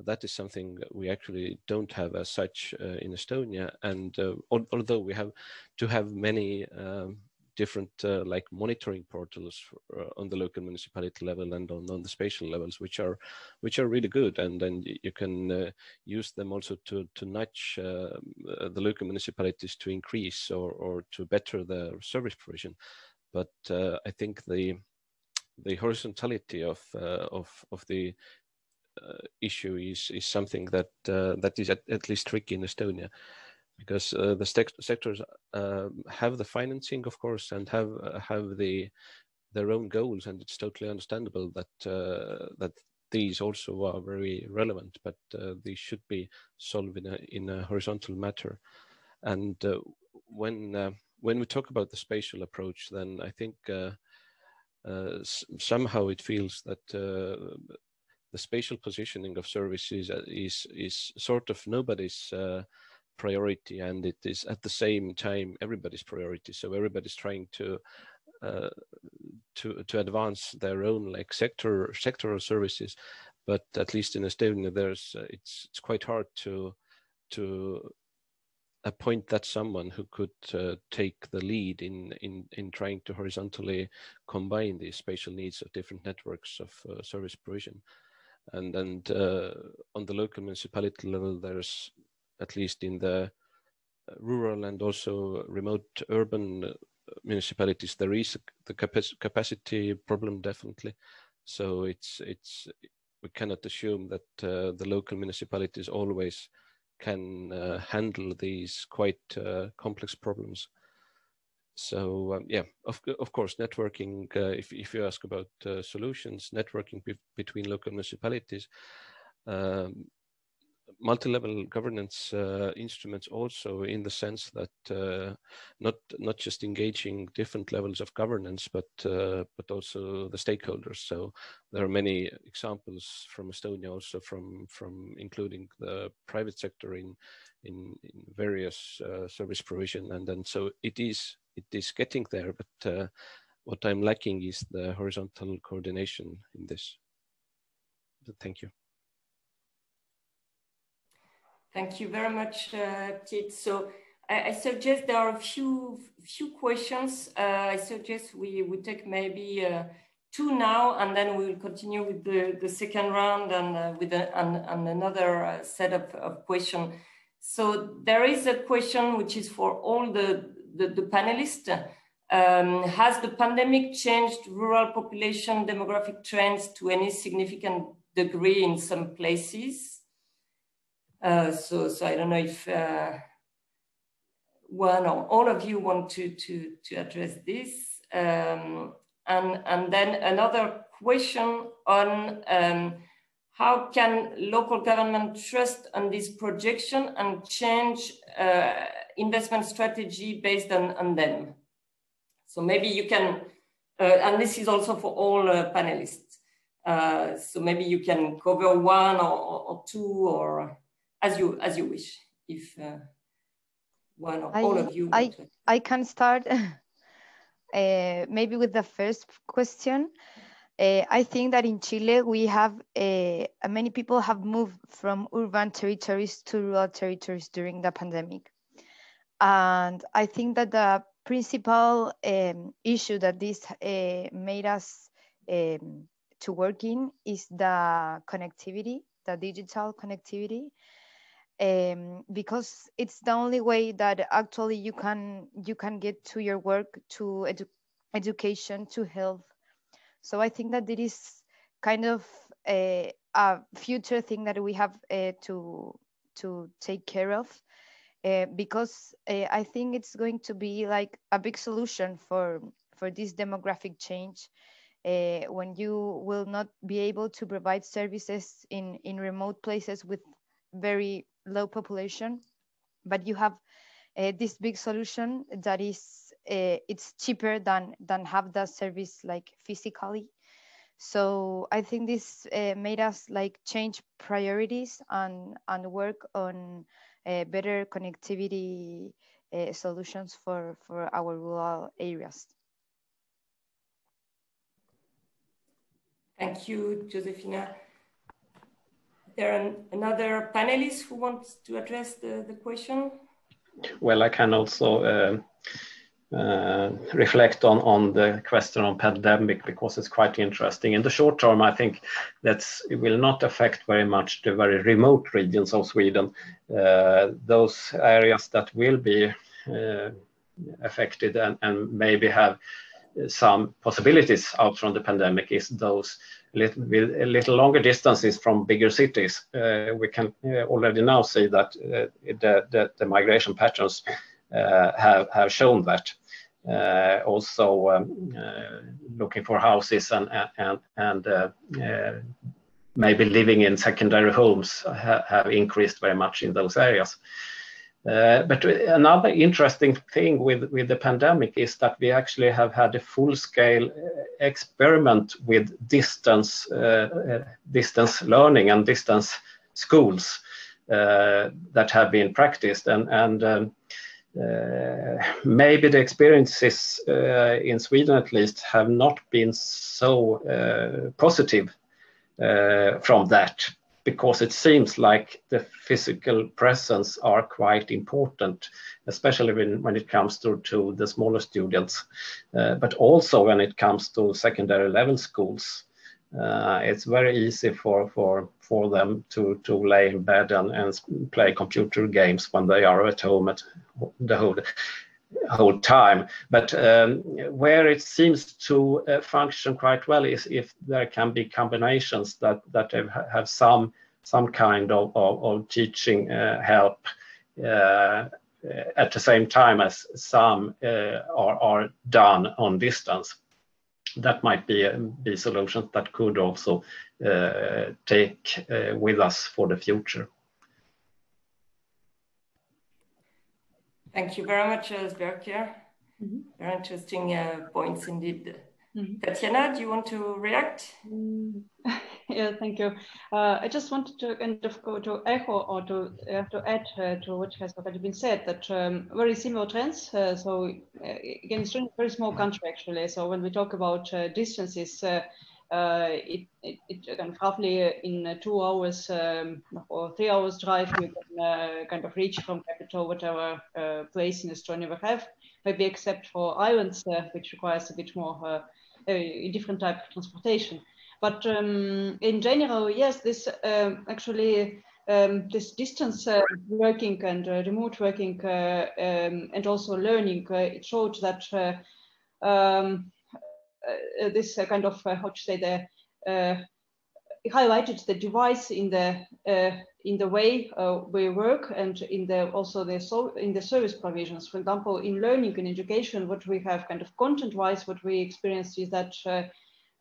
That is something we actually don't have as such uh, in Estonia. And uh, al although we have to have many um, different uh, like monitoring portals for, uh, on the local municipality level and on, on the spatial levels, which are which are really good, and then you can uh, use them also to to nudge uh, the local municipalities to increase or or to better the service provision. But I think the the horizontality of of of the issue is is something that that is at, at least tricky in Estonia because uh, the sectors uh, have the financing, of course, and have uh, have the their own goals, and it's totally understandable that uh, that these also are very relevant, but uh, these should be solved in a in a horizontal matter. And uh, when when we talk about the spatial approach, then I think somehow it feels that the spatial positioning of services is is sort of nobody's priority and it is at the same time everybody's priority. So everybody's trying to uh, to to advance their own like sector sectoral services. But at least in estonia there's uh, it's it's quite hard to to appoint that someone who could uh, take the lead in in in trying to horizontally combine the spatial needs of different networks of uh, service provision and and uh, on the local municipality level there's at least in the uh, rural and also remote urban uh, municipalities, there is the capacity problem definitely. So it's it's we cannot assume that uh, the local municipalities always can uh, handle these quite uh, complex problems. So um, yeah, of of course, networking. Uh, if if you ask about solutions, networking be between local municipalities. Um, multi-level governance uh, instruments also in the sense that uh, not not just engaging different levels of governance but uh, but also the stakeholders. So there are many examples from Estonia also from from including the private sector in in, in various uh, service provision. And then so it is it is getting there but uh, what I'm lacking is the horizontal coordination in this. Thank you Thank you very much, uh, Tiit. So I, I, suggest there are a few few questions. Uh, I suggest we, we take maybe uh, two now, and then we will continue with the, the second round and uh, with a, and, and another uh, set of, of questions. So there is a question which is for all the, the, the panelists. Um, has the pandemic changed rural population demographic trends to any significant degree in some places? Uh, so, so I don't know if uh, one or all of you want to, to, to address this. Um, and, and then another question on um, how can local government trust on this projection and change uh, investment strategy based on, on them? So maybe you can, uh, and this is also for all uh, panelists. Uh, so maybe you can cover one or, or two or as you as you wish. If uh, one or I, all of you, I I can start. uh, maybe with the first question. Uh, I think that in Chile we have uh, many people have moved from urban territories to rural territories during the pandemic, and I think that the principal um, issue that this uh, made us um, to work in is the connectivity, the digital connectivity, um, because it's the only way that actually you can you can get to your work to edu education to health. So i think that it is kind of a, a future thing that we have uh, to to take care of uh, because uh, i think it's going to be like a big solution for for this demographic change uh, when you will not be able to provide services in in remote places with very low population, but you have uh, this big solution that is uh, it's cheaper than than have the service like physically. So I think this uh, made us like change priorities and and work on uh, better connectivity uh, solutions for for our rural areas. Thank you, Josefina there an, another panelist who wants to address the, the question? Well, I can also uh, uh, reflect on, on the question on pandemic because it's quite interesting. In the short term, I think that it will not affect very much the very remote regions of Sweden. Uh, those areas that will be uh, affected and, and maybe have some possibilities out from the pandemic is those little, with a little longer distances from bigger cities. Uh, we can uh, already now see that uh, the, the, the, migration patterns uh, have, have shown that. Uh, also um, uh, looking for houses and, and, and maybe living in secondary homes ha have increased very much in those areas. Uh, but another interesting thing with, with the pandemic is that we actually have had a full-scale uh, experiment with distance uh, distance learning and distance schools uh, that have been practiced, and and um, uh, maybe the experiences in Sweden at least have not been so positive from that because it seems like the physical presence are quite important, especially when, when it comes to, to the smaller students, uh, but also when it comes to secondary level schools. Uh, it's very easy for, for, for them to, to lay in bed and, and play computer games when they are at home at the whole whole time. But um, where it seems to uh, function quite well is if there can be combinations that that have some some kind of, of, of teaching uh, help uh, at the same time as some uh, are, are done on distance. That might be, be solutions that could also uh, take uh, with us for the future. Thank you very much, uh, Sverker. Mm -hmm. Very interesting uh, points indeed. Mm -hmm. Tatiana, do you want to react? Mm. yeah, thank you. Uh, I just wanted to kind of go to echo or to uh, to add uh, to what has already been said that um, very similar trends. Uh, so uh, again, it's a very small country actually. So when we talk about distances. It, it, it kind of roughly in two hours um, or three hours drive, you can kind of reach from capital whatever place in Estonia we have, maybe except for islands, which requires a bit more a different type of transportation. But um, in general, yes, this uh, actually um, this distance uh, working and uh, remote working uh, um, and also learning, uh, it showed that uh, um, this kind of how to say the highlighted the device in the in the way uh, we work and in the also the so in the service provisions. For example, in learning and education, what we have kind of content-wise, what we experienced is that uh,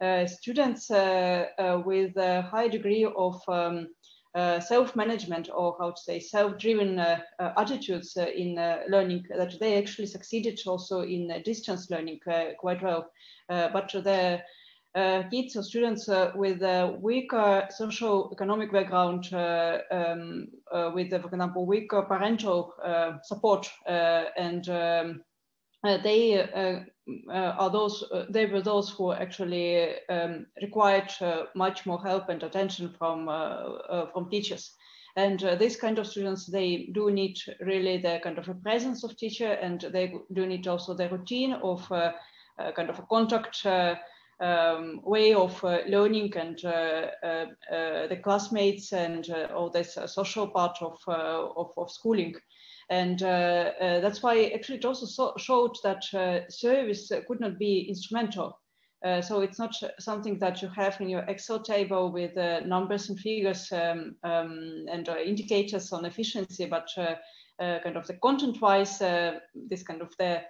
uh, students uh, uh, with a high degree of um, uh, self-management or how to say self-driven attitudes in learning that they actually succeeded also in distance learning quite well. but the uh, kids or students uh, with a weaker social economic background, uh, um, uh, with, for example, weaker parental uh, support, uh, and um, they are those they were those who actually um, required much more help and attention from from teachers. And these kind of students, they do need really the kind of a presence of teacher, and they do need also the routine of kind of a contact um, way of uh, learning and uh, uh, uh the classmates and uh, all this uh, social part of, of, of, schooling. And that's why actually it also so showed that service could not be instrumental. so it's not something that you have in your Excel table with numbers and figures um, um, and indicators on efficiency, but kind of the content-wise, this kind of the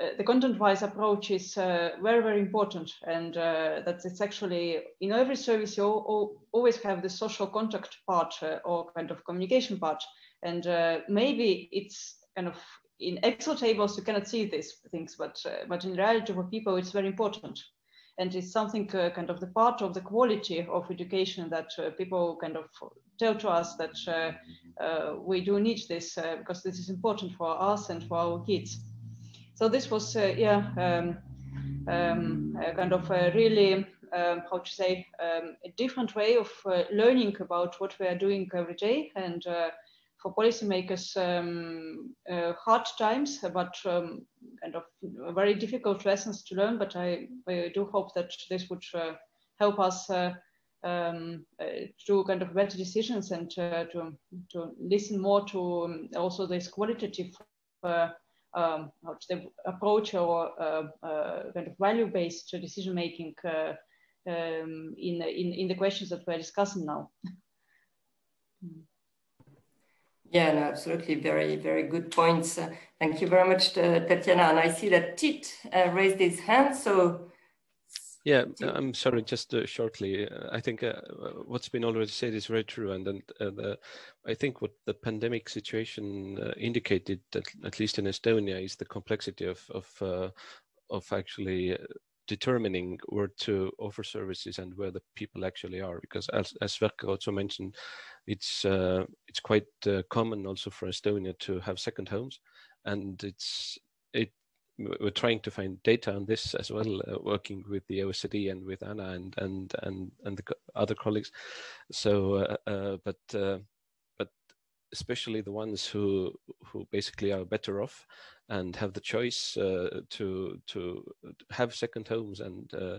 uh, the content-wise approach is uh, very, very important. And uh, that it's actually, in every service, you all, always have the social contact part uh, or kind of communication part. And uh, maybe it's kind of in Excel tables, you cannot see these things, but, but in reality for people, it's very important. And it's something kind of the part of the quality of education that people kind of tell to us that we do need this because this is important for us and for our kids. So this was, uh, yeah, um, um, kind of a really, um, how to say, um, a different way of uh, learning about what we are doing every day. And uh, for policymakers, um, uh, hard times, but um, kind of very difficult lessons to learn, but I, I do hope that this would help us um, to kind of better decisions and to, to listen more to um, also this qualitative uh, um, approach or uh, uh, kind of value-based decision making um, in, in, in the questions that we're discussing now. Yeah, no, absolutely. Very, very good points. Uh, thank you very much, uh, Tatiana. And I see that Tiit uh, raised his hand. So yeah, I'm sorry, just uh, shortly. Uh, I think uh, what's been already said is very true. And the, I think what the pandemic situation indicated, at, at, least in Estonia, is the complexity of, of, of actually determining where to offer services and where the people actually are. Because as, as Sverker also mentioned, it's, uh, it's quite uh, common also for Estonia to have second homes. And it's it we're trying to find data on this as well, uh, working with the OECD and with Anna and and and and the other colleagues. So, uh, uh, but uh, but especially the ones who who basically are better off and have the choice uh, to to have second homes and uh,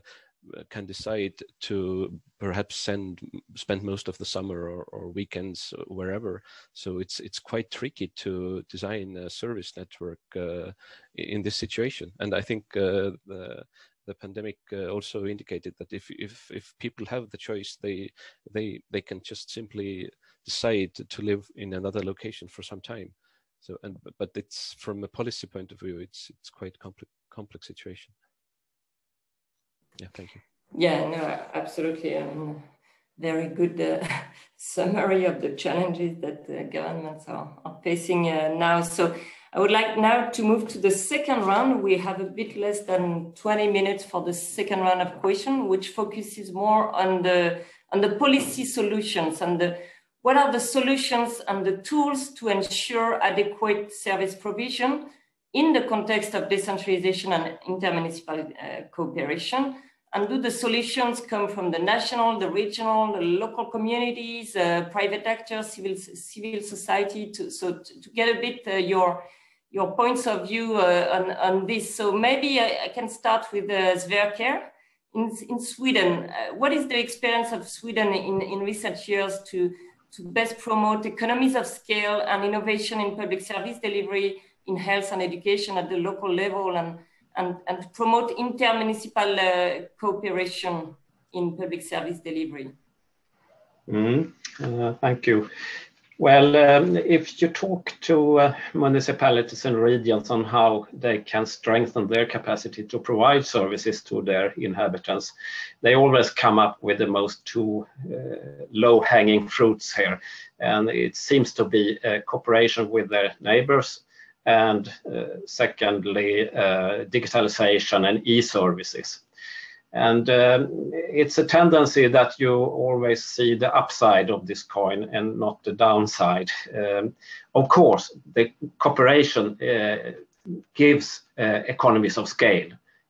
can decide to perhaps send spend most of the summer or, or, weekends wherever. So it's it's quite tricky to design a service network uh, in this situation. And I think uh, the the pandemic uh, also indicated that if if if people have the choice, they they they can just simply decide to live in another location for some time. So and but it's from a policy point of view, it's it's quite complex complex situation. Yeah, thank you. Yeah, no, absolutely. I very good uh, summary of the challenges that the governments are, are facing uh, now. So I would like now to move to the second round. We have a bit less than 20 minutes for the second round of questions, which focuses more on the on the policy solutions and the what are the solutions and the tools to ensure adequate service provision in the context of decentralization and intermunicipal uh, cooperation? And do the solutions come from the national, the regional, the local communities, uh, private actors, civil, civil society? To, so to, to get a bit uh, your, your points of view uh, on, on this. So maybe I, I can start with uh, Sverker. In, in Sweden, uh, what is the experience of Sweden in, in recent years to, to best promote economies of scale and innovation in public service delivery in health and education at the local level and and, and promote intermunicipal uh, cooperation in public service delivery. Mm, uh, thank you. Well, um, if you talk to uh, municipalities and regions on how they can strengthen their capacity to provide services to their inhabitants, they always come up with the most two uh, low-hanging fruits here. And it seems to be cooperation with their neighbors and uh, secondly, uh, digitalization and e-services. And um, it's a tendency that you always see the upside of this coin and not the downside. Um, of course, the cooperation uh, gives uh, economies of scale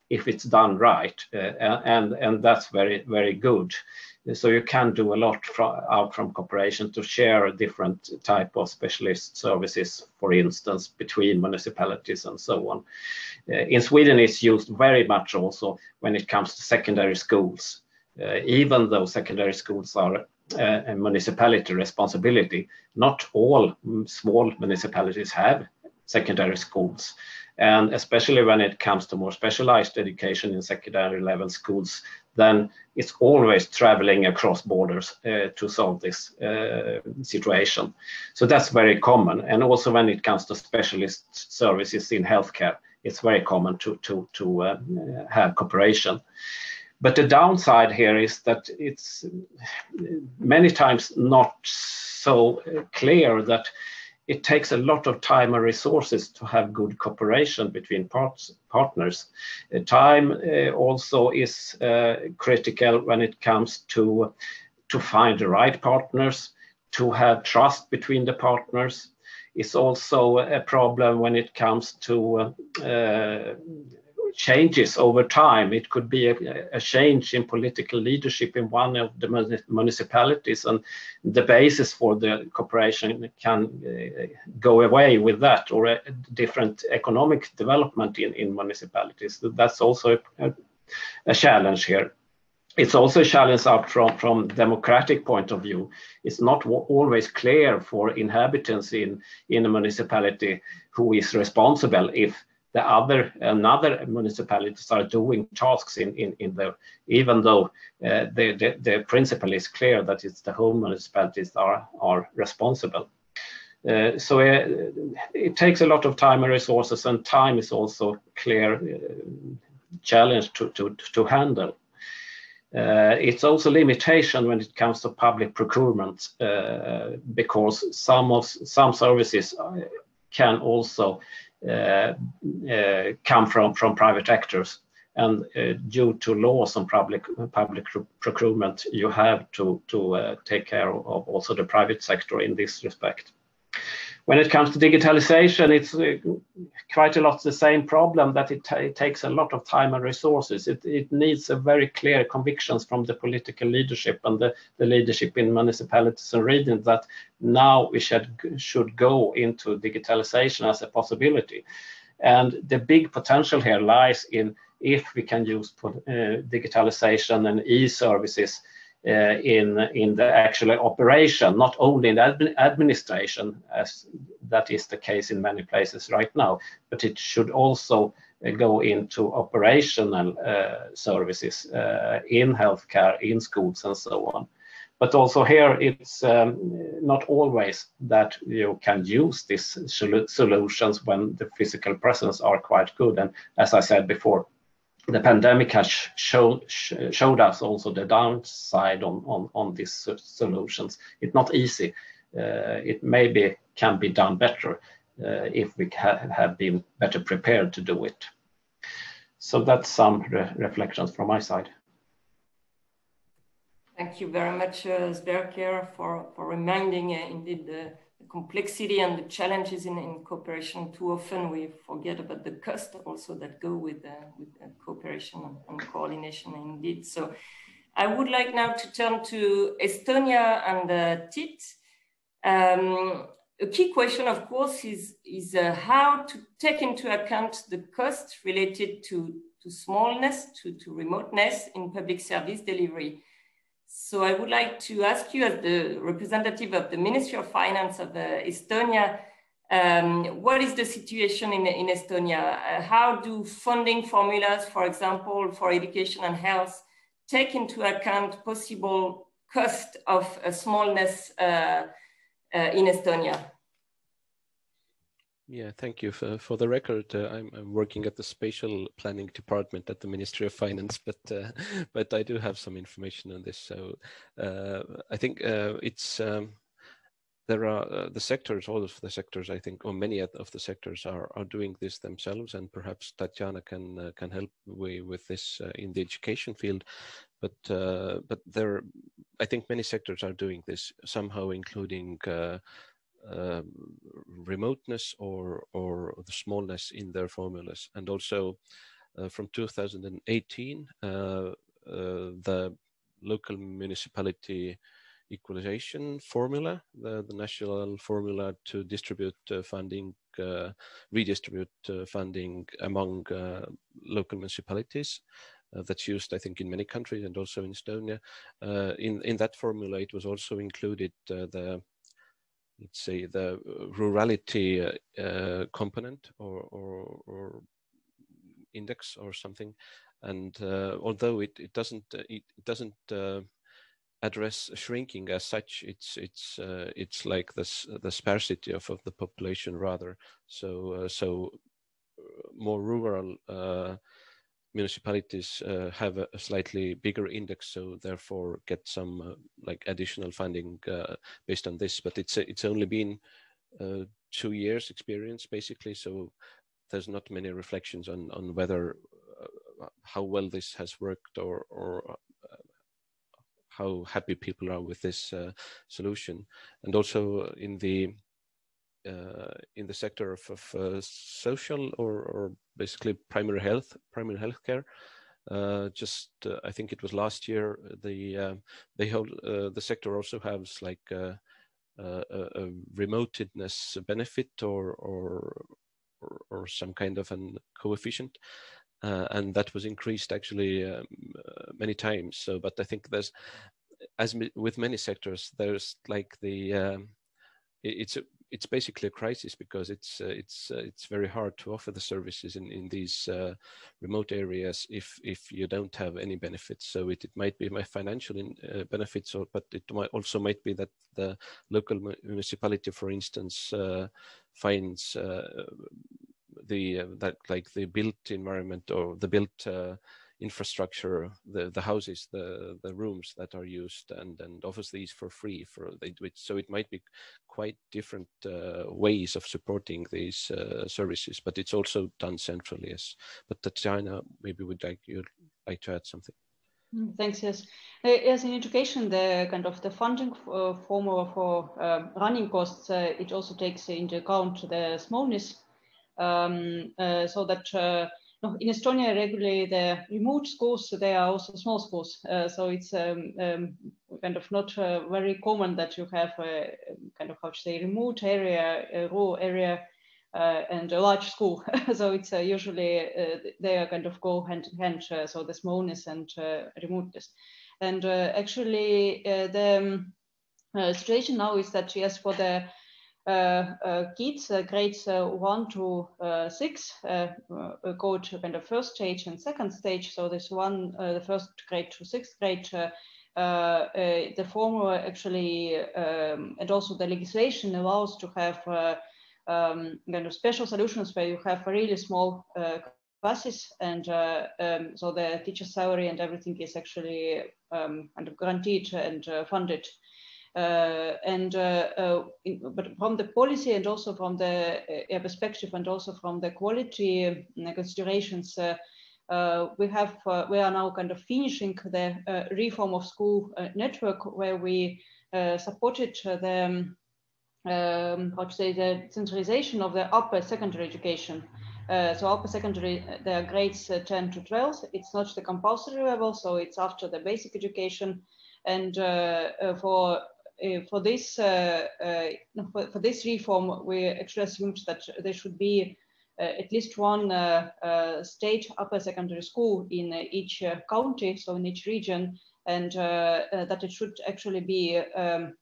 if it's done right, uh, and and that's very very good so you can do a lot out from cooperation to share different type of specialist services, for instance, between municipalities and so on. Uh, in Sweden, it's used very much also when it comes to secondary schools. Uh, even though secondary schools are uh, a municipality responsibility, not all small municipalities have secondary schools. And especially when it comes to more specialized education in secondary level schools, then it's always traveling across borders uh, to solve this uh, situation. So that's very common. And also when it comes to specialist services in healthcare, it's very common to, to, to uh, have cooperation. But the downside here is that it's many times not so clear that it takes a lot of time and resources to have good cooperation between parts, partners. Uh, time uh, also is uh, critical when it comes to, to find the right partners, to have trust between the partners. It's also a problem when it comes to uh, changes over time. It could be a, a, change in political leadership in one of the municipalities, and the basis for the cooperation can uh, go away with that, or a different economic development in, in municipalities. That's also a, a challenge here it's also a challenge out from from democratic point of view. It's not always clear for inhabitants in in a municipality who is responsible if the other another municipalities are doing tasks in in, in the even though uh, the, the the principle is clear that it's the home municipalities are are responsible. Uh, so uh, it takes a lot of time and resources, and time is also clear uh, challenge to to to handle. Uh, it's also limitation when it comes to public procurement uh, because some of some services can also uh, uh come from from private actors. And uh, due to laws on public public procurement you have to to uh, take care of also the private sector in this respect when it comes to digitalization, it's uh, quite a lot the same problem that it, it takes a lot of time and resources. It, it, needs a very clear convictions from the political leadership and the, the leadership in municipalities and regions that now we should, should go into digitalization as a possibility. And the big potential here lies in if we can use uh, digitalization and e-services in in the actual operation, not only in the administration, as that is the case in many places right now, but it should also uh, go into operational uh, services in healthcare, in schools, and so on. But also here, it's um, not always that you can use these solutions when the physical presence are quite good. And as I said before, the pandemic has showed showed us also the downside on on on these solutions. It's not easy. Uh, it maybe can be done better uh, if we ha have been better prepared to do it. So that's some re reflections from my side. Thank you very much, uh, Sverker, for, for reminding uh, indeed the complexity and the challenges in, in cooperation. Too often we forget about the cost also that go with, uh, with uh, cooperation and, and, coordination indeed. So I would like now to turn to Estonia and uh, Tiit. Um, a key question, of course, is, is uh, how to take into account the cost related to, to smallness, to, to remoteness in public service delivery. So I would like to ask you as the representative of the Ministry of Finance of uh, Estonia, um, what is the situation in, in Estonia? Uh, how do funding formulas, for example, for education and health, take into account possible cost of smallness uh, uh, in Estonia? Yeah, thank you. For, for the record, uh, I'm, I'm, working at the spatial planning department at the Ministry of Finance, but uh, but I do have some information on this. So uh, I think uh, it's um, there are uh, the sectors, all of the sectors, I think, or many of the sectors are are doing this themselves, and perhaps Tatiana can uh, can help me with this in the education field. But but there, I think many sectors are doing this somehow, including uh, remoteness or or the smallness in their formulas and also uh, from 2018 uh, uh, the local municipality equalization formula the, the national formula to distribute uh, funding redistribute funding among local municipalities uh, that's used, I think, in many countries and also in Estonia. Uh, in in that formula, it was also included uh, the let's say the uh, rurality uh, uh, component or, or, or, index or something. And although it, it doesn't it, it doesn't address shrinking as such it's it's uh, it's like the sparsity of, of the population rather. So uh, so more rural uh, municipalities uh, have a, slightly bigger index, so therefore get some uh, like additional funding uh, based on this. But it's it's only been uh, two years experience basically, so there's not many reflections on on whether uh, how well this has worked or or uh, how happy people are with this solution. And also in the in the sector of, of social or, or basically primary health, primary health care. Uh, just uh, I think it was last year the uh, they hold the sector also has like a, a, benefit or, or or, or some kind of an coefficient uh, and that was increased actually um, uh, many times so but i think there's as with many sectors there's like the um, it's a, it's basically a crisis because it's uh, it's uh, it's very hard to offer the services in in these uh, remote areas if if you don't have any benefits. So it, it might be my financial in, uh, benefits, or but it might also might be that the local municipality, for instance, uh, finds uh, the that like the built environment or the built infrastructure, the the houses, the the rooms that are used, and and offers these for free for they do it. So it might be quite different uh, ways of supporting these uh, services, but it's also done centrally. Yes, but Tatjana maybe would like you like to add something. Mm, thanks. Yes, uh, as in education, the kind of the funding uh, formula for uh, running costs uh, it also takes into account the smallness, um, so that no, in Estonia, regularly the remote schools, they are also small schools. Uh, so it's um, um, kind of not uh, very common that you have a kind of, how to say, remote area, a rural area, uh, and a large school. so it's uh, usually, uh, they are kind of go hand in hand. Uh, so the smallness and remoteness. And actually, the um, situation now is that, yes, for the uh, uh, kids uh, grades one to six go to kind of first stage and second stage. So this one, the first grade to sixth grade, the formula actually um, and also the legislation allows to have um, kind of special solutions where you have really small classes and uh, um, so the teacher's salary and everything is actually um, kind of guaranteed and uh, funded uh, and uh, uh, in, but from the policy and also from the perspective and also from the quality considerations, we have we are now kind of finishing the reform of school network where we supported the um, um, how to say the centralization of the upper secondary education. Uh, so upper secondary, are grades uh, 10 to 12. It's not the compulsory level, so it's after the basic education. And uh, for uh, Uh, for this uh, uh, for, for, this reform, we actually assumed that there should be uh, at least one uh, state upper secondary school in each county, so in each region, and that it should actually be um,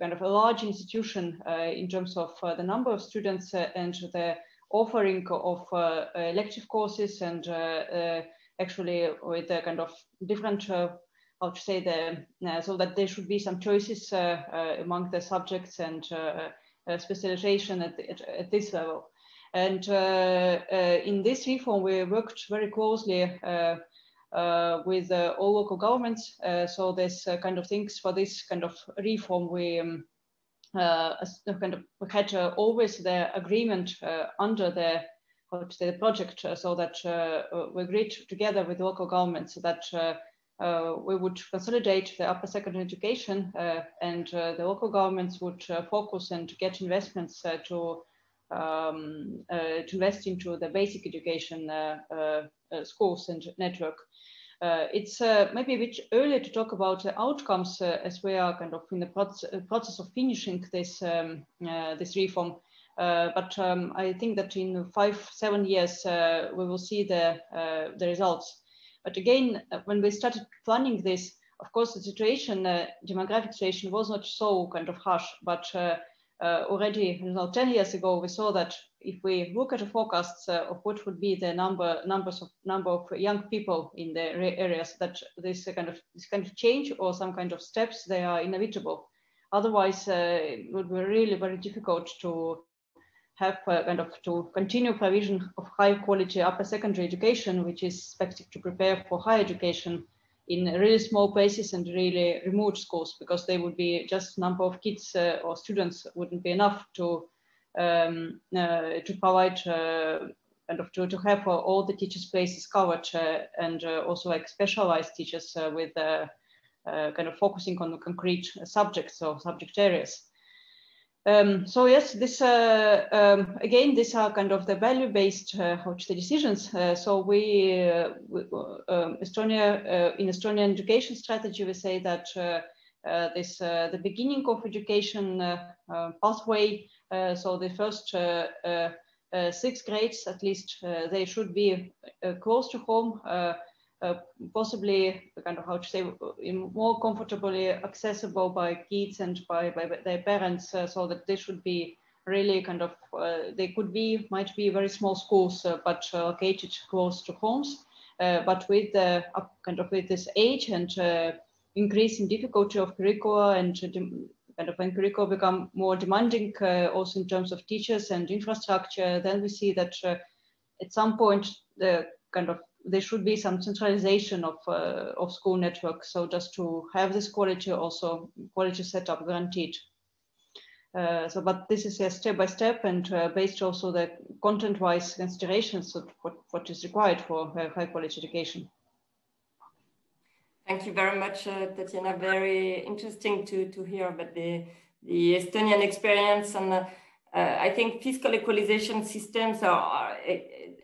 kind of a large institution in terms of the number of students and the offering of elective courses and actually with a kind of different how to say the uh, so that there should be some choices uh, uh, among the subjects and uh, uh, uh, specialization at, at, at, this level. And in this reform, we worked very closely uh, with uh, all local governments. Uh, so there's kind of things for this kind of reform. We um, kind of we had always the agreement under the the project, so that we agreed together with local governments that we would consolidate the upper secondary education uh, and uh, the local governments would focus and get investments to um, to invest into the basic education schools and network. Uh, it's uh, maybe a bit early to talk about the outcomes uh, as we are kind of in the proce process of finishing this um, this reform. but um, I think that in five, seven years, we will see the the results. But again, uh, when we started planning this, of course, the situation, uh, demographic situation was not so kind of harsh, but uh, uh, already you know, 10 years ago, we saw that if we look at the forecasts uh, of what would be the number numbers of number of young people in the areas, that this kind of this kind of change or some kind of steps they are inevitable. Otherwise, it would be really very difficult to have uh, kind of to continue provision of high quality upper secondary education, which is expected to prepare for higher education in really small places and really remote schools, because they would be just number of kids uh, or students wouldn't be enough to um, uh, to provide uh, kind of to, to have uh, all the teachers' places covered uh, and also like specialized teachers with kind of focusing on the concrete subjects or subject areas. Um, so yes, this uh, um, again, these are kind of the value-based uh, the decisions. Uh, so we, uh, we um, Estonia in Estonian education strategy, we say that this the beginning of education pathway. so the first six grades, at least, they should be close to home. Uh, possibly kind of how to say more comfortably accessible by kids and by, by their parents uh, so that they should be really kind of uh, they could be might be very small schools uh, but located close to homes but with the kind of with this age and increasing difficulty of curricula and kind of when curricula become more demanding also in terms of teachers and infrastructure then we see that at some point the kind of there should be some centralization of, uh, of school network. So just to have this quality also, quality setup guaranteed. Uh, so, but this is a step by step and uh, based also the content-wise considerations of what, what is required for high quality education. Thank you very much, uh, Tatiana. Very interesting to, to hear about the, the Estonian experience. And uh, I think fiscal equalization systems are, are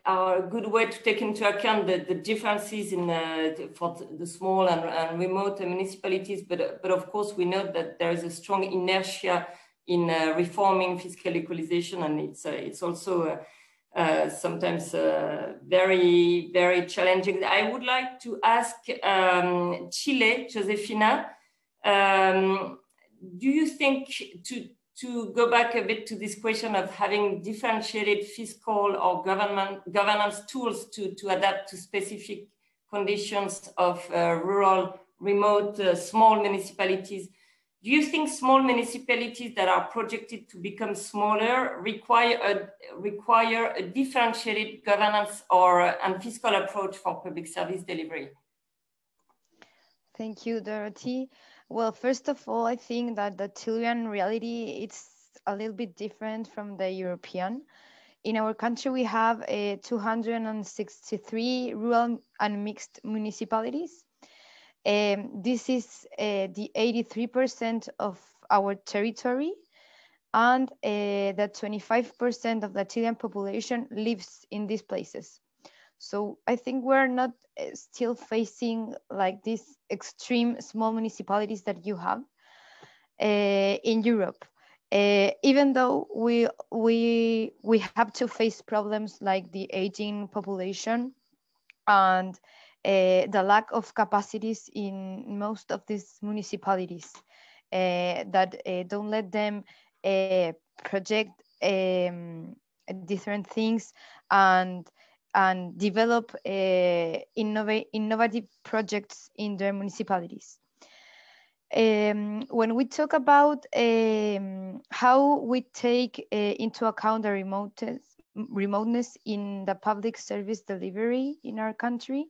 are a good way to take into account the, the differences in uh, for the small and, and, remote municipalities. But, but of course, we know that there is a strong inertia in uh, reforming fiscal equalization, and it's uh, it's also uh, uh, sometimes very very challenging. I would like to ask um, Chile, Josefina. Um, do you think to to go back a bit to this question of having differentiated fiscal or government governance tools to, to adapt to specific conditions of uh, rural, remote, uh, small municipalities. Do you think small municipalities that are projected to become smaller require a, require a differentiated governance or uh, and fiscal approach for public service delivery? Thank you, Dorothée. Well, first of all, I think that the Chilean reality it's a little bit different from the European. In our country, we have uh, 263 rural and mixed municipalities. Um, this is uh, the 83% of our territory and uh, that 25% of the Chilean population lives in these places. So I think we're not uh, still facing like these extreme small municipalities that you have uh, in Europe. Uh, even though we we we have to face problems like the aging population and uh, the lack of capacities in most of these municipalities that don't let them project um, different things and and develop innov innovative projects in their municipalities. Um, when we talk about um, how we take uh, into account the remoteness, remoteness in the public service delivery in our country,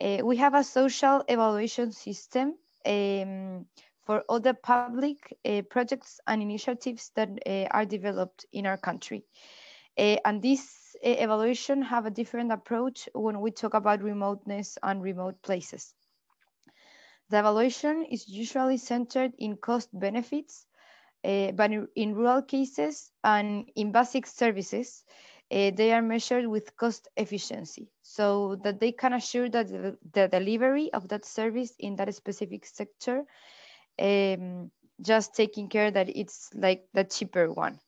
uh, we have a social evaluation system um, for all the public uh, projects and initiatives that are developed in our country. And this evaluation have a different approach when we talk about remoteness and remote places. The evaluation is usually centered in cost benefits, uh, but in, rural cases and in basic services, uh, they are measured with cost efficiency so that they can assure that the, the delivery of that service in that specific sector um, just taking care that it's like the cheaper one.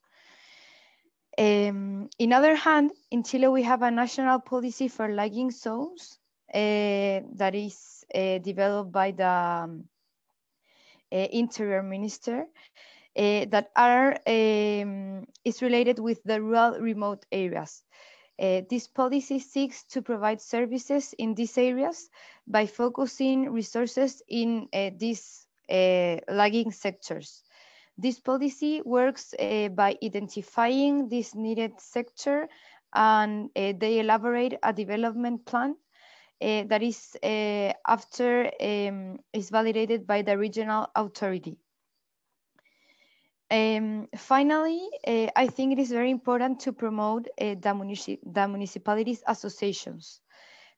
Um, in other hand, in Chile, we have a national policy for lagging zones uh, that is uh, developed by the um, uh, interior minister uh, that are um, is related with the rural remote areas. Uh, this policy seeks to provide services in these areas by focusing resources in uh, these lagging sectors. This policy works uh, by identifying this needed sector and uh, they elaborate a development plan uh, that is uh, after um, is validated by the regional authority. Um, finally, uh, I think it is very important to promote uh, the, munici the municipalities associations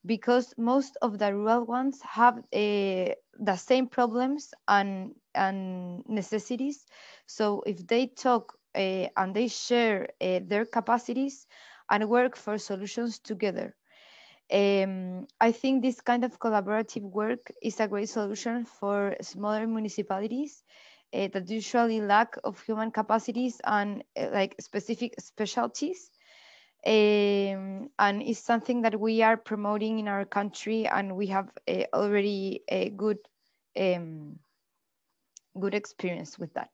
because most of the rural ones have uh, the same problems and, and necessities. So if they talk uh, and they share uh, their capacities and work for solutions together. Um, I think this kind of collaborative work is a great solution for smaller municipalities that usually lack of human capacities and like specific specialties. Um, and it's something that we are promoting in our country and we have uh, already a good um, good experience with that.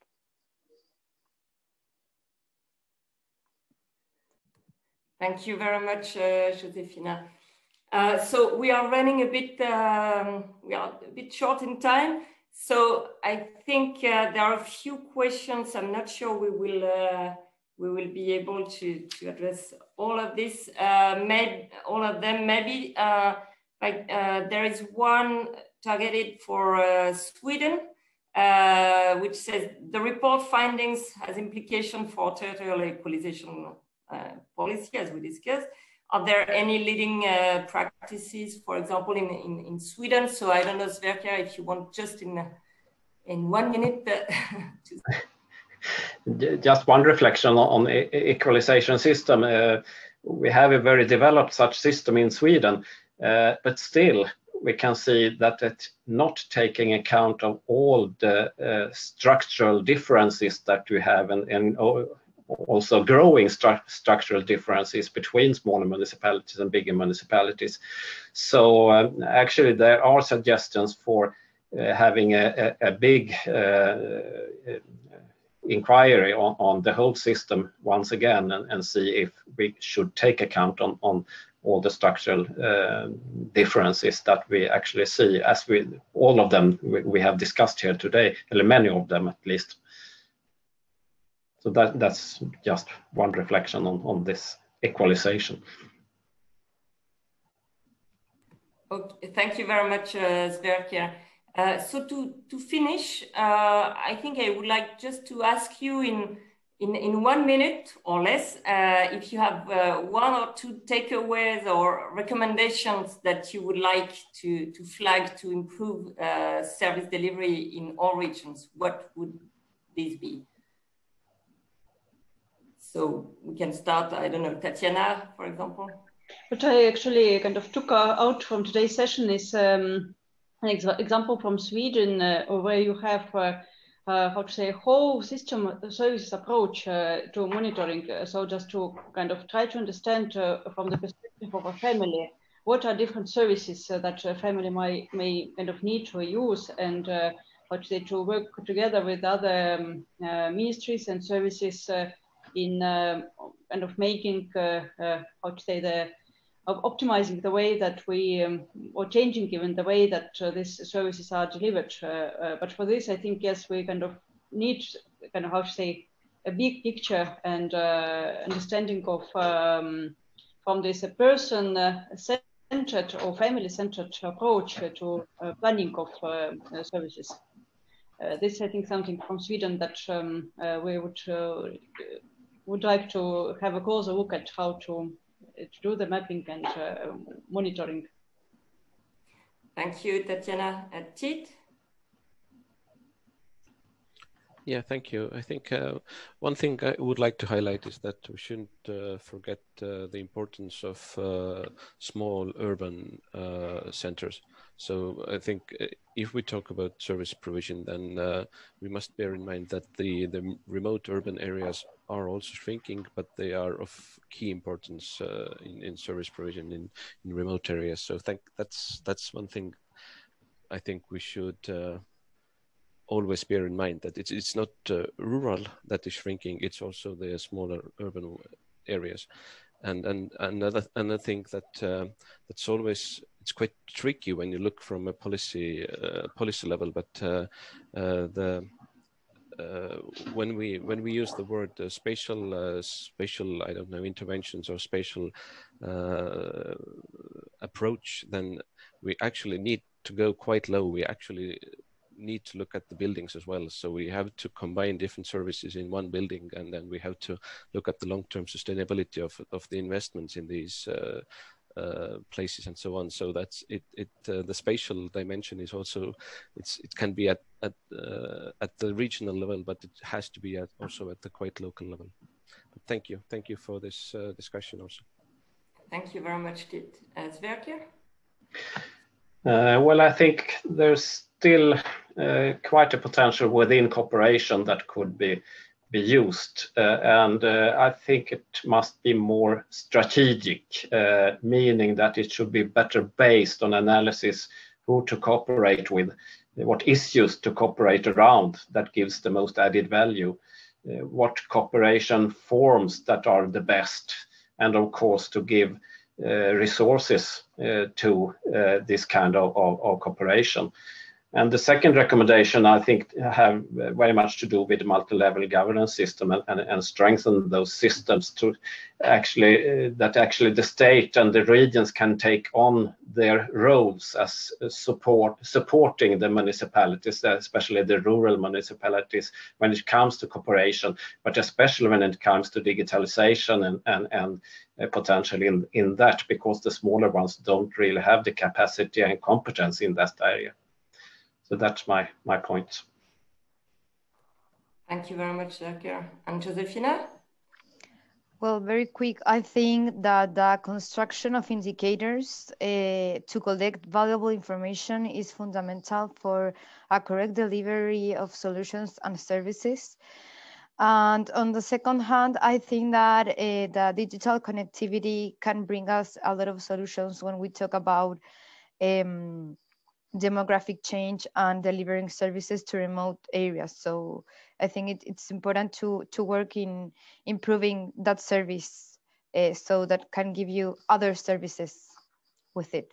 Thank you very much, uh, Josefina. Uh, so we are running a bit, um, we are a bit short in time. So I think uh, there are a few questions. I'm not sure we will uh, we will be able to, to address all of this. Uh, maybe all of them. Maybe uh, like there is one targeted for Sweden, which says the report findings has implication for territorial equalization policy, as we discussed. Are there any leading uh, practices, for example, in, in, in, Sweden? So I don't know, Sverker, if you want just in in one minute. just one reflection on equalization system. Uh, we have a very developed such system in Sweden, uh, but still we can see that it's not taking account of all the uh, structural differences that we have and, and also growing stru structural differences between smaller municipalities and bigger municipalities. So um, actually there are suggestions for uh, having a, a, a big uh, inquiry on, on, the whole system once again and, and, see if we should take account on, on all the structural uh, differences that we actually see as we all of them we, we have discussed here today, or many of them at least. So that, that's just one reflection on, on this equalization. Okay, thank you very much, uh, Sverker. Uh, so to, to finish, uh, I think I would like just to ask you in, in, in one minute or less, uh, if you have uh, one or two takeaways or recommendations that you would like to, to flag to improve uh, service delivery in all regions, what would these be? So we can start, I don't know, Tatiana, for example. What I actually kind of took out from today's session is um, an ex example from Sweden uh, where you have, uh, uh, how to say, whole system services approach to monitoring. so just to kind of try to understand from the perspective of a family, what are different services that a family might, may kind of need to use and how to say, to work together with other um, ministries and services in uh, kind of making, uh, uh, how to say, the of optimizing the way that we um, or changing even the way that uh, these services are delivered. Uh, uh, but for this, I think yes, we kind of need kind of how to say a big picture and understanding of um, from this person centered or family centered approach to planning of services. this, I think, something from Sweden that um, we would would like to have a closer look at how to do the mapping and uh, monitoring. Thank you, Tatiana. Uh, Tiit? Yeah, thank you. I think uh, one thing I would like to highlight is that we shouldn't uh, forget uh, the importance of uh, small urban uh, centers. So I think uh, if we talk about service provision, then we must bear in mind that the, the remote urban areas are also shrinking, but they are of key importance in, in service provision in, in remote areas. So think that's that's one thing I think we should always bear in mind that it's it's not uh, rural that is shrinking; it's also the smaller urban areas. And and another another thing that uh, that's always it's quite tricky when you look from a policy uh, policy level, but uh, uh, the uh, when we when we use the word uh, spatial spatial I don't know interventions or spatial approach, then we actually need to go quite low. We actually need to look at the buildings as well. So we have to combine different services in one building, and then we have to look at the long-term sustainability of of the investments in these uh, uh, places and so on. So that's it. It uh, the spatial dimension is also it's it can be at at uh, at the regional level, but it has to be at also at the quite local level. But thank you, thank you for this uh, discussion also. Thank you very much, Tiit. Uh, Sverker? Uh, well, I think there's still uh, quite a potential within cooperation that could be be used. Uh, and uh, I think it must be more strategic, uh, meaning that it should be better based on analysis who to cooperate with, what issues to cooperate around that gives the most added value, what cooperation forms that are the best, and of course to give resources to this kind of, of, of cooperation. And the second recommendation, I think, have very much to do with multi-level governance system and, and, and, strengthen those systems to actually uh, that actually the state and the regions can take on their roles as support supporting the municipalities, especially the rural municipalities, when it comes to cooperation, but especially when it comes to digitalization and and, and uh, potential in, in that, because the smaller ones don't really have the capacity and competence in that area. So that's my, my point. Thank you very much, Sverker. And Josefina? Well, very quick. I think that the construction of indicators uh, to collect valuable information is fundamental for a correct delivery of solutions and services. And on the second hand, I think that uh, the digital connectivity can bring us a lot of solutions when we talk about um, demographic change and delivering services to remote areas. So I think it, it's important to, to work in improving that service uh, so that can give you other services with it.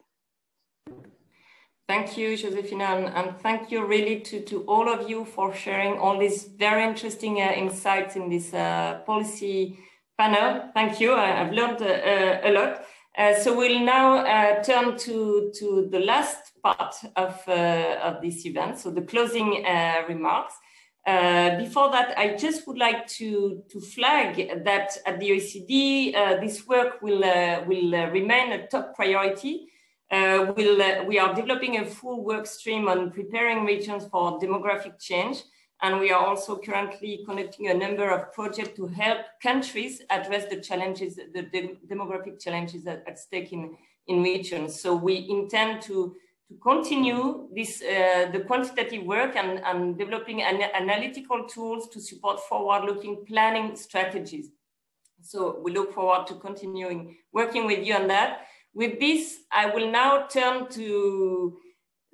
Thank you, Josefina, and, thank you really to, to all of you for sharing all these very interesting uh, insights in this uh, policy panel. Thank you. I, have learned a lot. Uh, so we'll now uh, turn to, to the last part of, uh, of this event, so the closing uh, remarks. Uh, before that, I just would like to, to flag that at the OECD, this work will, will remain a top priority. We'll, we are developing a full work stream on preparing regions for demographic change. And we are also currently conducting a number of projects to help countries address the challenges, the de demographic challenges at, at stake in, in regions. So we intend to to continue this uh, the quantitative work and, and developing an analytical tools to support forward-looking planning strategies. So we look forward to continuing working with you on that. With this, I will now turn to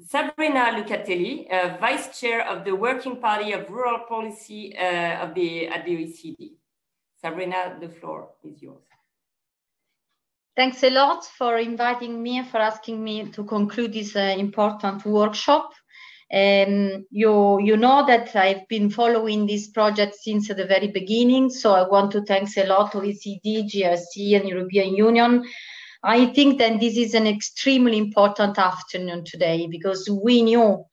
Sabrina Lucatelli, uh, Vice Chair of the Working Party of Rural Policy uh, of the, at the OECD. Sabrina, the floor is yours. Thanks a lot for inviting me and for asking me to conclude this uh, important workshop. Um, you, you know that I've been following this project since the very beginning, so I want to thanks a lot to OECD, JRC, and European Union. I think that this is an extremely important afternoon today because we knew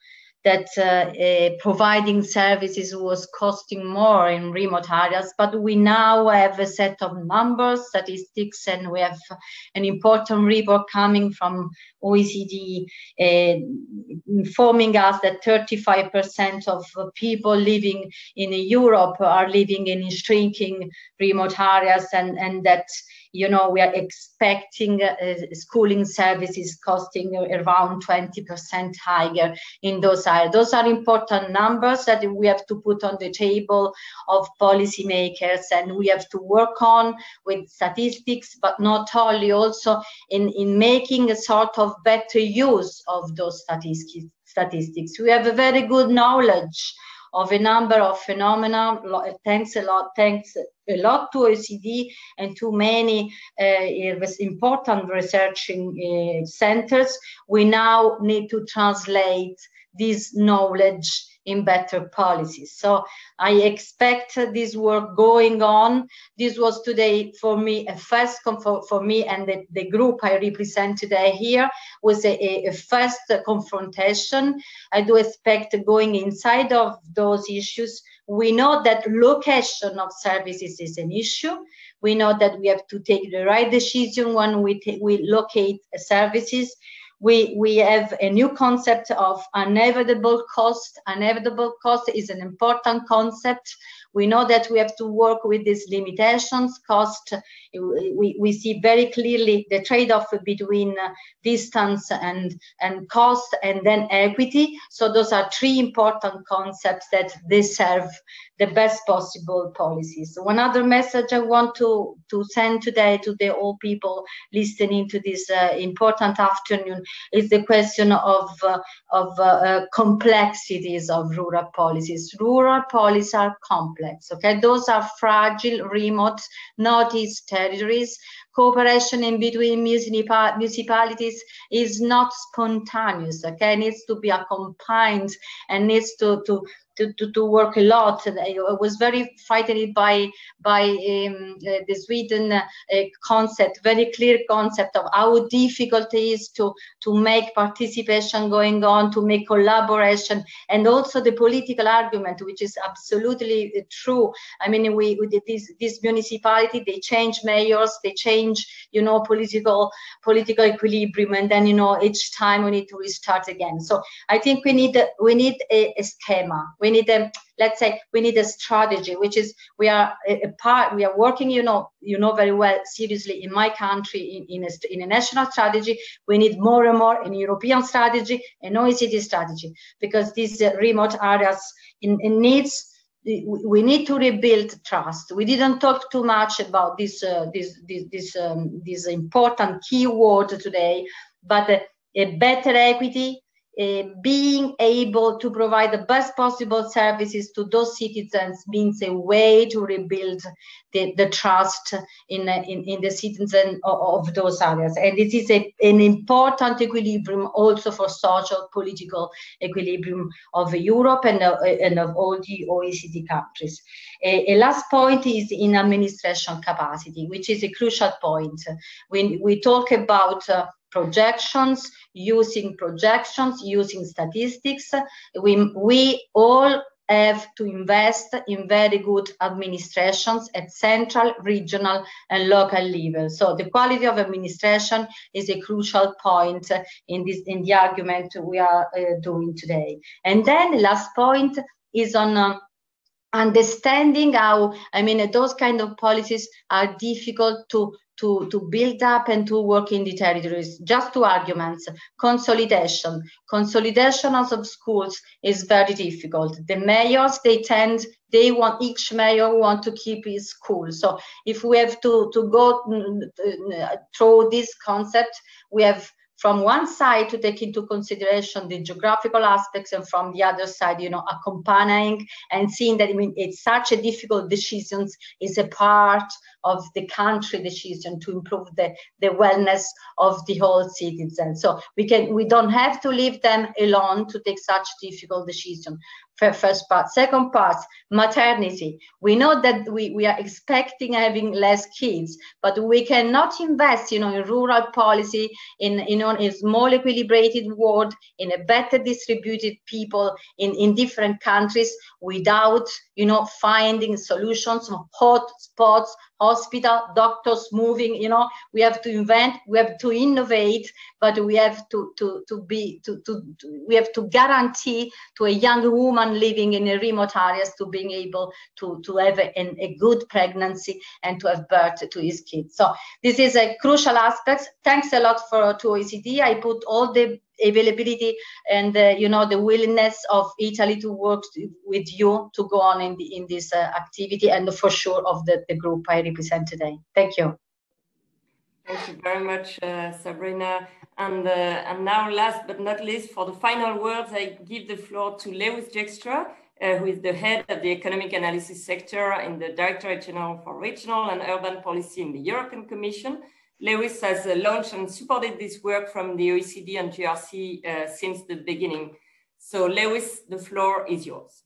that uh, uh, providing services was costing more in remote areas, but we now have a set of numbers, statistics, and we have an important report coming from OECD uh, informing us that 35% of people living in Europe are living in shrinking remote areas and, and that you know, we are expecting uh, schooling services costing around 20% higher in those areas. Those are important numbers that we have to put on the table of policymakers and we have to work on with statistics, but not only also in, in making a sort of better use of those statistics. Statistics. We have a very good knowledge of a number of phenomena. Thanks a lot. Thanks a lot to OECD and to many uh, important researching uh, centers. We now need to translate this knowledge in better policies. So I expect this work going on. This was today for me a first for, for me and the, the group I represent today here was a, a first confrontation. I do expect going inside of those issues. We know that location of services is an issue. We know that we have to take the right decision when we, we locate services we we have a new concept of inevitable cost. Inevitable cost is an important concept we know that we have to work with these limitations cost we, we see very clearly the trade-off between uh, distance and and cost and then equity so those are three important concepts that deserve the best possible policies. One other message I want to, to send today to the all people listening to this uh, important afternoon is the question of, uh, of uh, uh complexities of rural policies. Rural policies are complex, okay? Those are fragile, remote, northeast territories cooperation in between municipalities is not spontaneous okay it needs to be accompanied and needs to to to, to, to work a lot. I was very frightened by by um, the Sweden uh, concept, very clear concept of how difficult it is to to make participation going on, to make collaboration, and also the political argument, which is absolutely true. I mean, we, we this this municipality they change mayors, they change you know political political equilibrium, and then you know each time we need to restart again. So I think we need we need a, a schema. We we need a let's say we need a strategy which is we are a, part we are working you know you know very well seriously in my country in, in, a, in a national strategy we need more and more an european strategy an oecd strategy because these uh, remote areas in, in needs we need to rebuild trust. We didn't talk too much about this uh, this this this, um, this important keyword today, but uh, a better equity, uh, being able to provide the best possible services to those citizens means a way to rebuild the, the trust in, in, in the citizens of, of, those areas. And this is a, an important equilibrium also for social political equilibrium of Europe and, uh, and of all the OECD countries. A, a, last point is in administration capacity, which is a crucial point. When we talk about uh, projections, using projections, using statistics. We, we all have to invest in very good administrations at central, regional, and local level. So the quality of administration is a crucial point in this in the argument we are uh, doing today. And then the last point is on uh, understanding how I mean those kind of policies are difficult to to, to build up and to work in the territories. Just two arguments. Consolidation. Consolidation of schools is very difficult. The mayors, they tend, they want, each mayor want to keep his school. So if we have to, to go mm, mm, through this concept, we have from one side to take into consideration the geographical aspects and from the other side you know accompanying and seeing that I mean it's such a difficult decisions is a part of the country decision to improve the, the wellness of the whole citizen so we can we don't have to leave them alone to take such difficult decision first part. Second part, maternity. We know that we, we are expecting having less kids, but we cannot invest, you know, in rural policy, in, in a small equilibrated world, in a better distributed people in, in different countries without, you know, finding solutions, hot spots hospital, doctors moving, you know, we have to invent, we have to innovate, but we have to, to, to be, to, to, to, we have to guarantee to a young woman living in a remote areas to being able to, to have a, a good pregnancy and to have birth to his kids. So this is a crucial aspect. Thanks a lot for to OECD. I put all the availability and uh, you know the willingness of Italy to work with you to go on in the, in this uh, activity and for sure of the, the group I represent today. Thank you. Thank you very much, uh, Sabrina. And, uh, and now, last but not least, for the final words, I give the floor to Lewis Dijkstra, uh, who is the head of the economic analysis sector in the Directorate General for Regional and Urban Policy in the European Commission. Lewis has uh, launched and supported this work from the OECD and JRC uh, since the beginning. So Lewis, the floor is yours.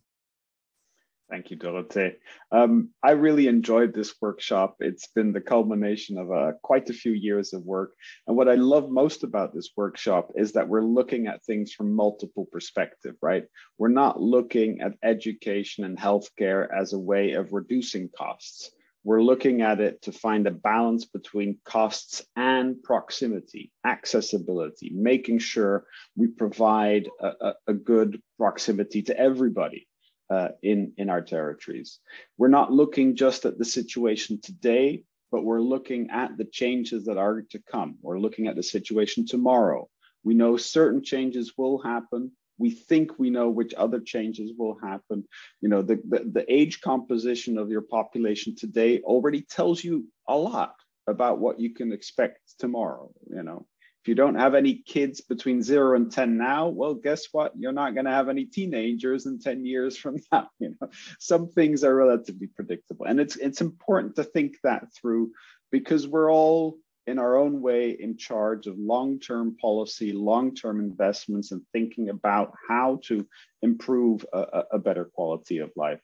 Thank you, Dorothée. Um, I really enjoyed this workshop. It's been the culmination of uh, quite a few years of work. And what I love most about this workshop is that we're looking at things from multiple perspectives, right? We're not looking at education and healthcare as a way of reducing costs. We're looking at it to find a balance between costs and proximity, accessibility, making sure we provide a, a, a good proximity to everybody uh, in, in our territories. We're not looking just at the situation today, but we're looking at the changes that are to come. We're looking at the situation tomorrow. We know certain changes will happen. We think we know which other changes will happen. You know, the, the, the age composition of your population today already tells you a lot about what you can expect tomorrow, you know. If you don't have any kids between zero and 10 now, well, guess what? You're not going to have any teenagers in 10 years from now. You know, some things are relatively predictable. And it's it's important to think that through because we're all in our own way in charge of long-term policy, long-term investments, and thinking about how to improve a, a better quality of life.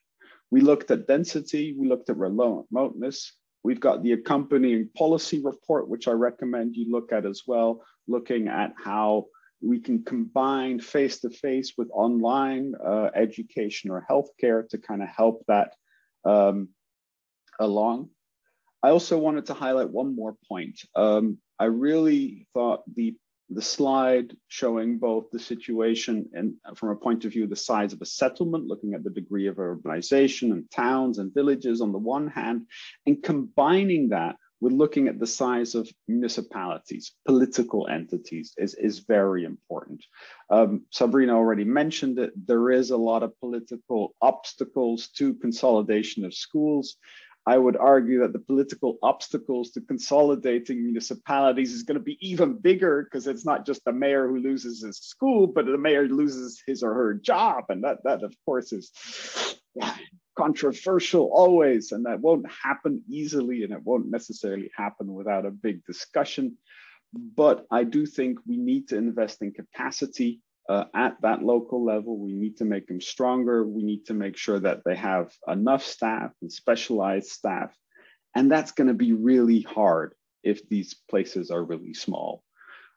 We looked at density, we looked at remoteness, We've got the accompanying policy report, which I recommend you look at as well, looking at how we can combine face-to-face with online uh, education or healthcare to kind of help that um, along. I also wanted to highlight one more point. Um, I really thought the the slide showing both the situation and from a point of view the size of a settlement looking at the degree of urbanization and towns and villages on the one hand and combining that with looking at the size of municipalities political entities is, is very important. Um, sabrina already mentioned that there is a lot of political obstacles to consolidation of schools I would argue that the political obstacles to consolidating municipalities is going to be even bigger because it's not just the mayor who loses his school, but the mayor loses his or her job. And that, that of course, is controversial always. And that won't happen easily and it won't necessarily happen without a big discussion. But I do think we need to invest in capacity uh, at that local level. We need to make them stronger. We need to make sure that they have enough staff and specialized staff. And that's going to be really hard if these places are really small.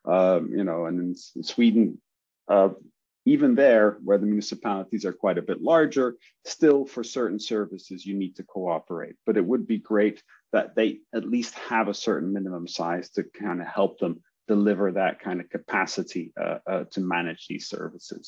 Um, you know, and in, Sweden, uh, even there, where the municipalities are quite a bit larger, still for certain services, you need to cooperate. But it would be great that they at least have a certain minimum size to kind of help them deliver that kind of capacity uh, uh, to manage these services.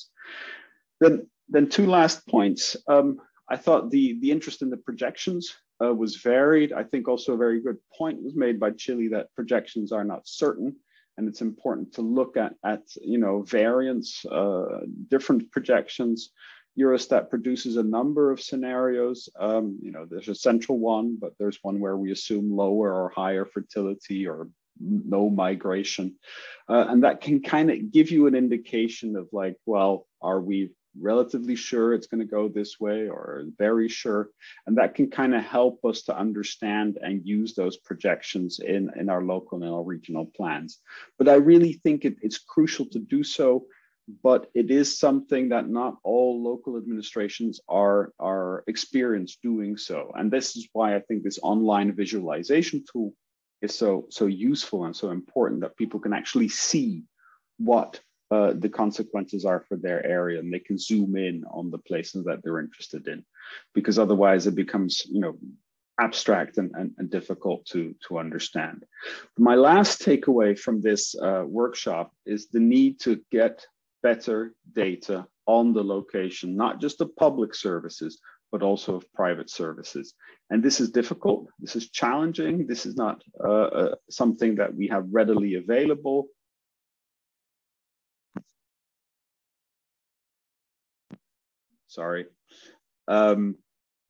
Then, then two last points. Um, I thought the, the interest in the projections uh, was varied. I think also a very good point was made by Chile that projections are not certain. And it's important to look at, at you know, variance, uh, different projections. Eurostat produces a number of scenarios. Um, you know, there's a central one, but there's one where we assume lower or higher fertility or no migration. Uh, and that can kind of give you an indication of like, well, are we relatively sure it's going to go this way or very sure? And that can kind of help us to understand and use those projections in, in our local and our regional plans. But I really think it, it's crucial to do so but it is something that not all local administrations are are experienced doing so and this is why i think this online visualization tool is so so useful and so important that people can actually see what uh, the consequences are for their area and they can zoom in on the places that they're interested in because otherwise it becomes you know abstract and, and, and difficult to, to understand. My last takeaway from this uh, workshop is the need to get better data on the location, not just the public services, but also of private services. And this is difficult, this is challenging, this is not uh, uh, something that we have readily available. Sorry. Um,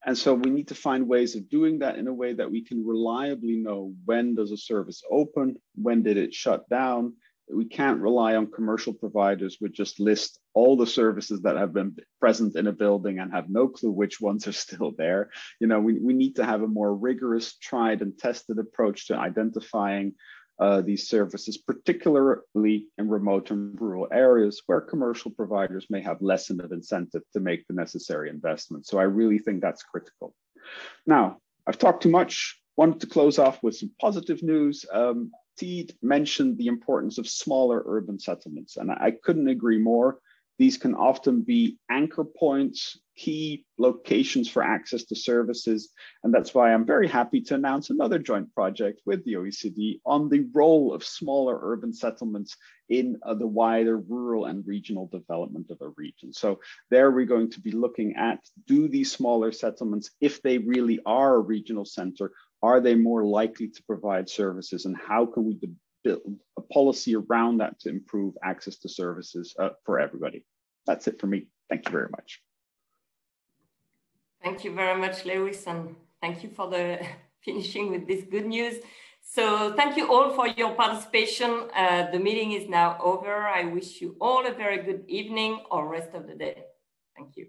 and so we need to find ways of doing that in a way that we can reliably know when does a service open, when did it shut down, we can't rely on commercial providers which just list all the services that have been present in a building and have no clue which ones are still there. You know, we, we need to have a more rigorous, tried and tested approach to identifying uh, these services, particularly in remote and rural areas where commercial providers may have less of an incentive to make the necessary investment. So I really think that's critical. Now, I've talked too much. Wanted to close off with some positive news. Um, Tiit mentioned the importance of smaller urban settlements, and I couldn't agree more. These can often be anchor points, key locations for access to services. And that's why I'm very happy to announce another joint project with the OECD on the role of smaller urban settlements in uh, the wider rural and regional development of a region. So there we're going to be looking at, do these smaller settlements, if they really are a regional center, are they more likely to provide services and how can we build a policy around that to improve access to services uh, for everybody? that's it for me. Thank you very much. Thank you very much, Lewis, and thank you for the finishing with this good news. So thank you all for your participation. Uh, the meeting is now over. I wish you all a very good evening or rest of the day. Thank you.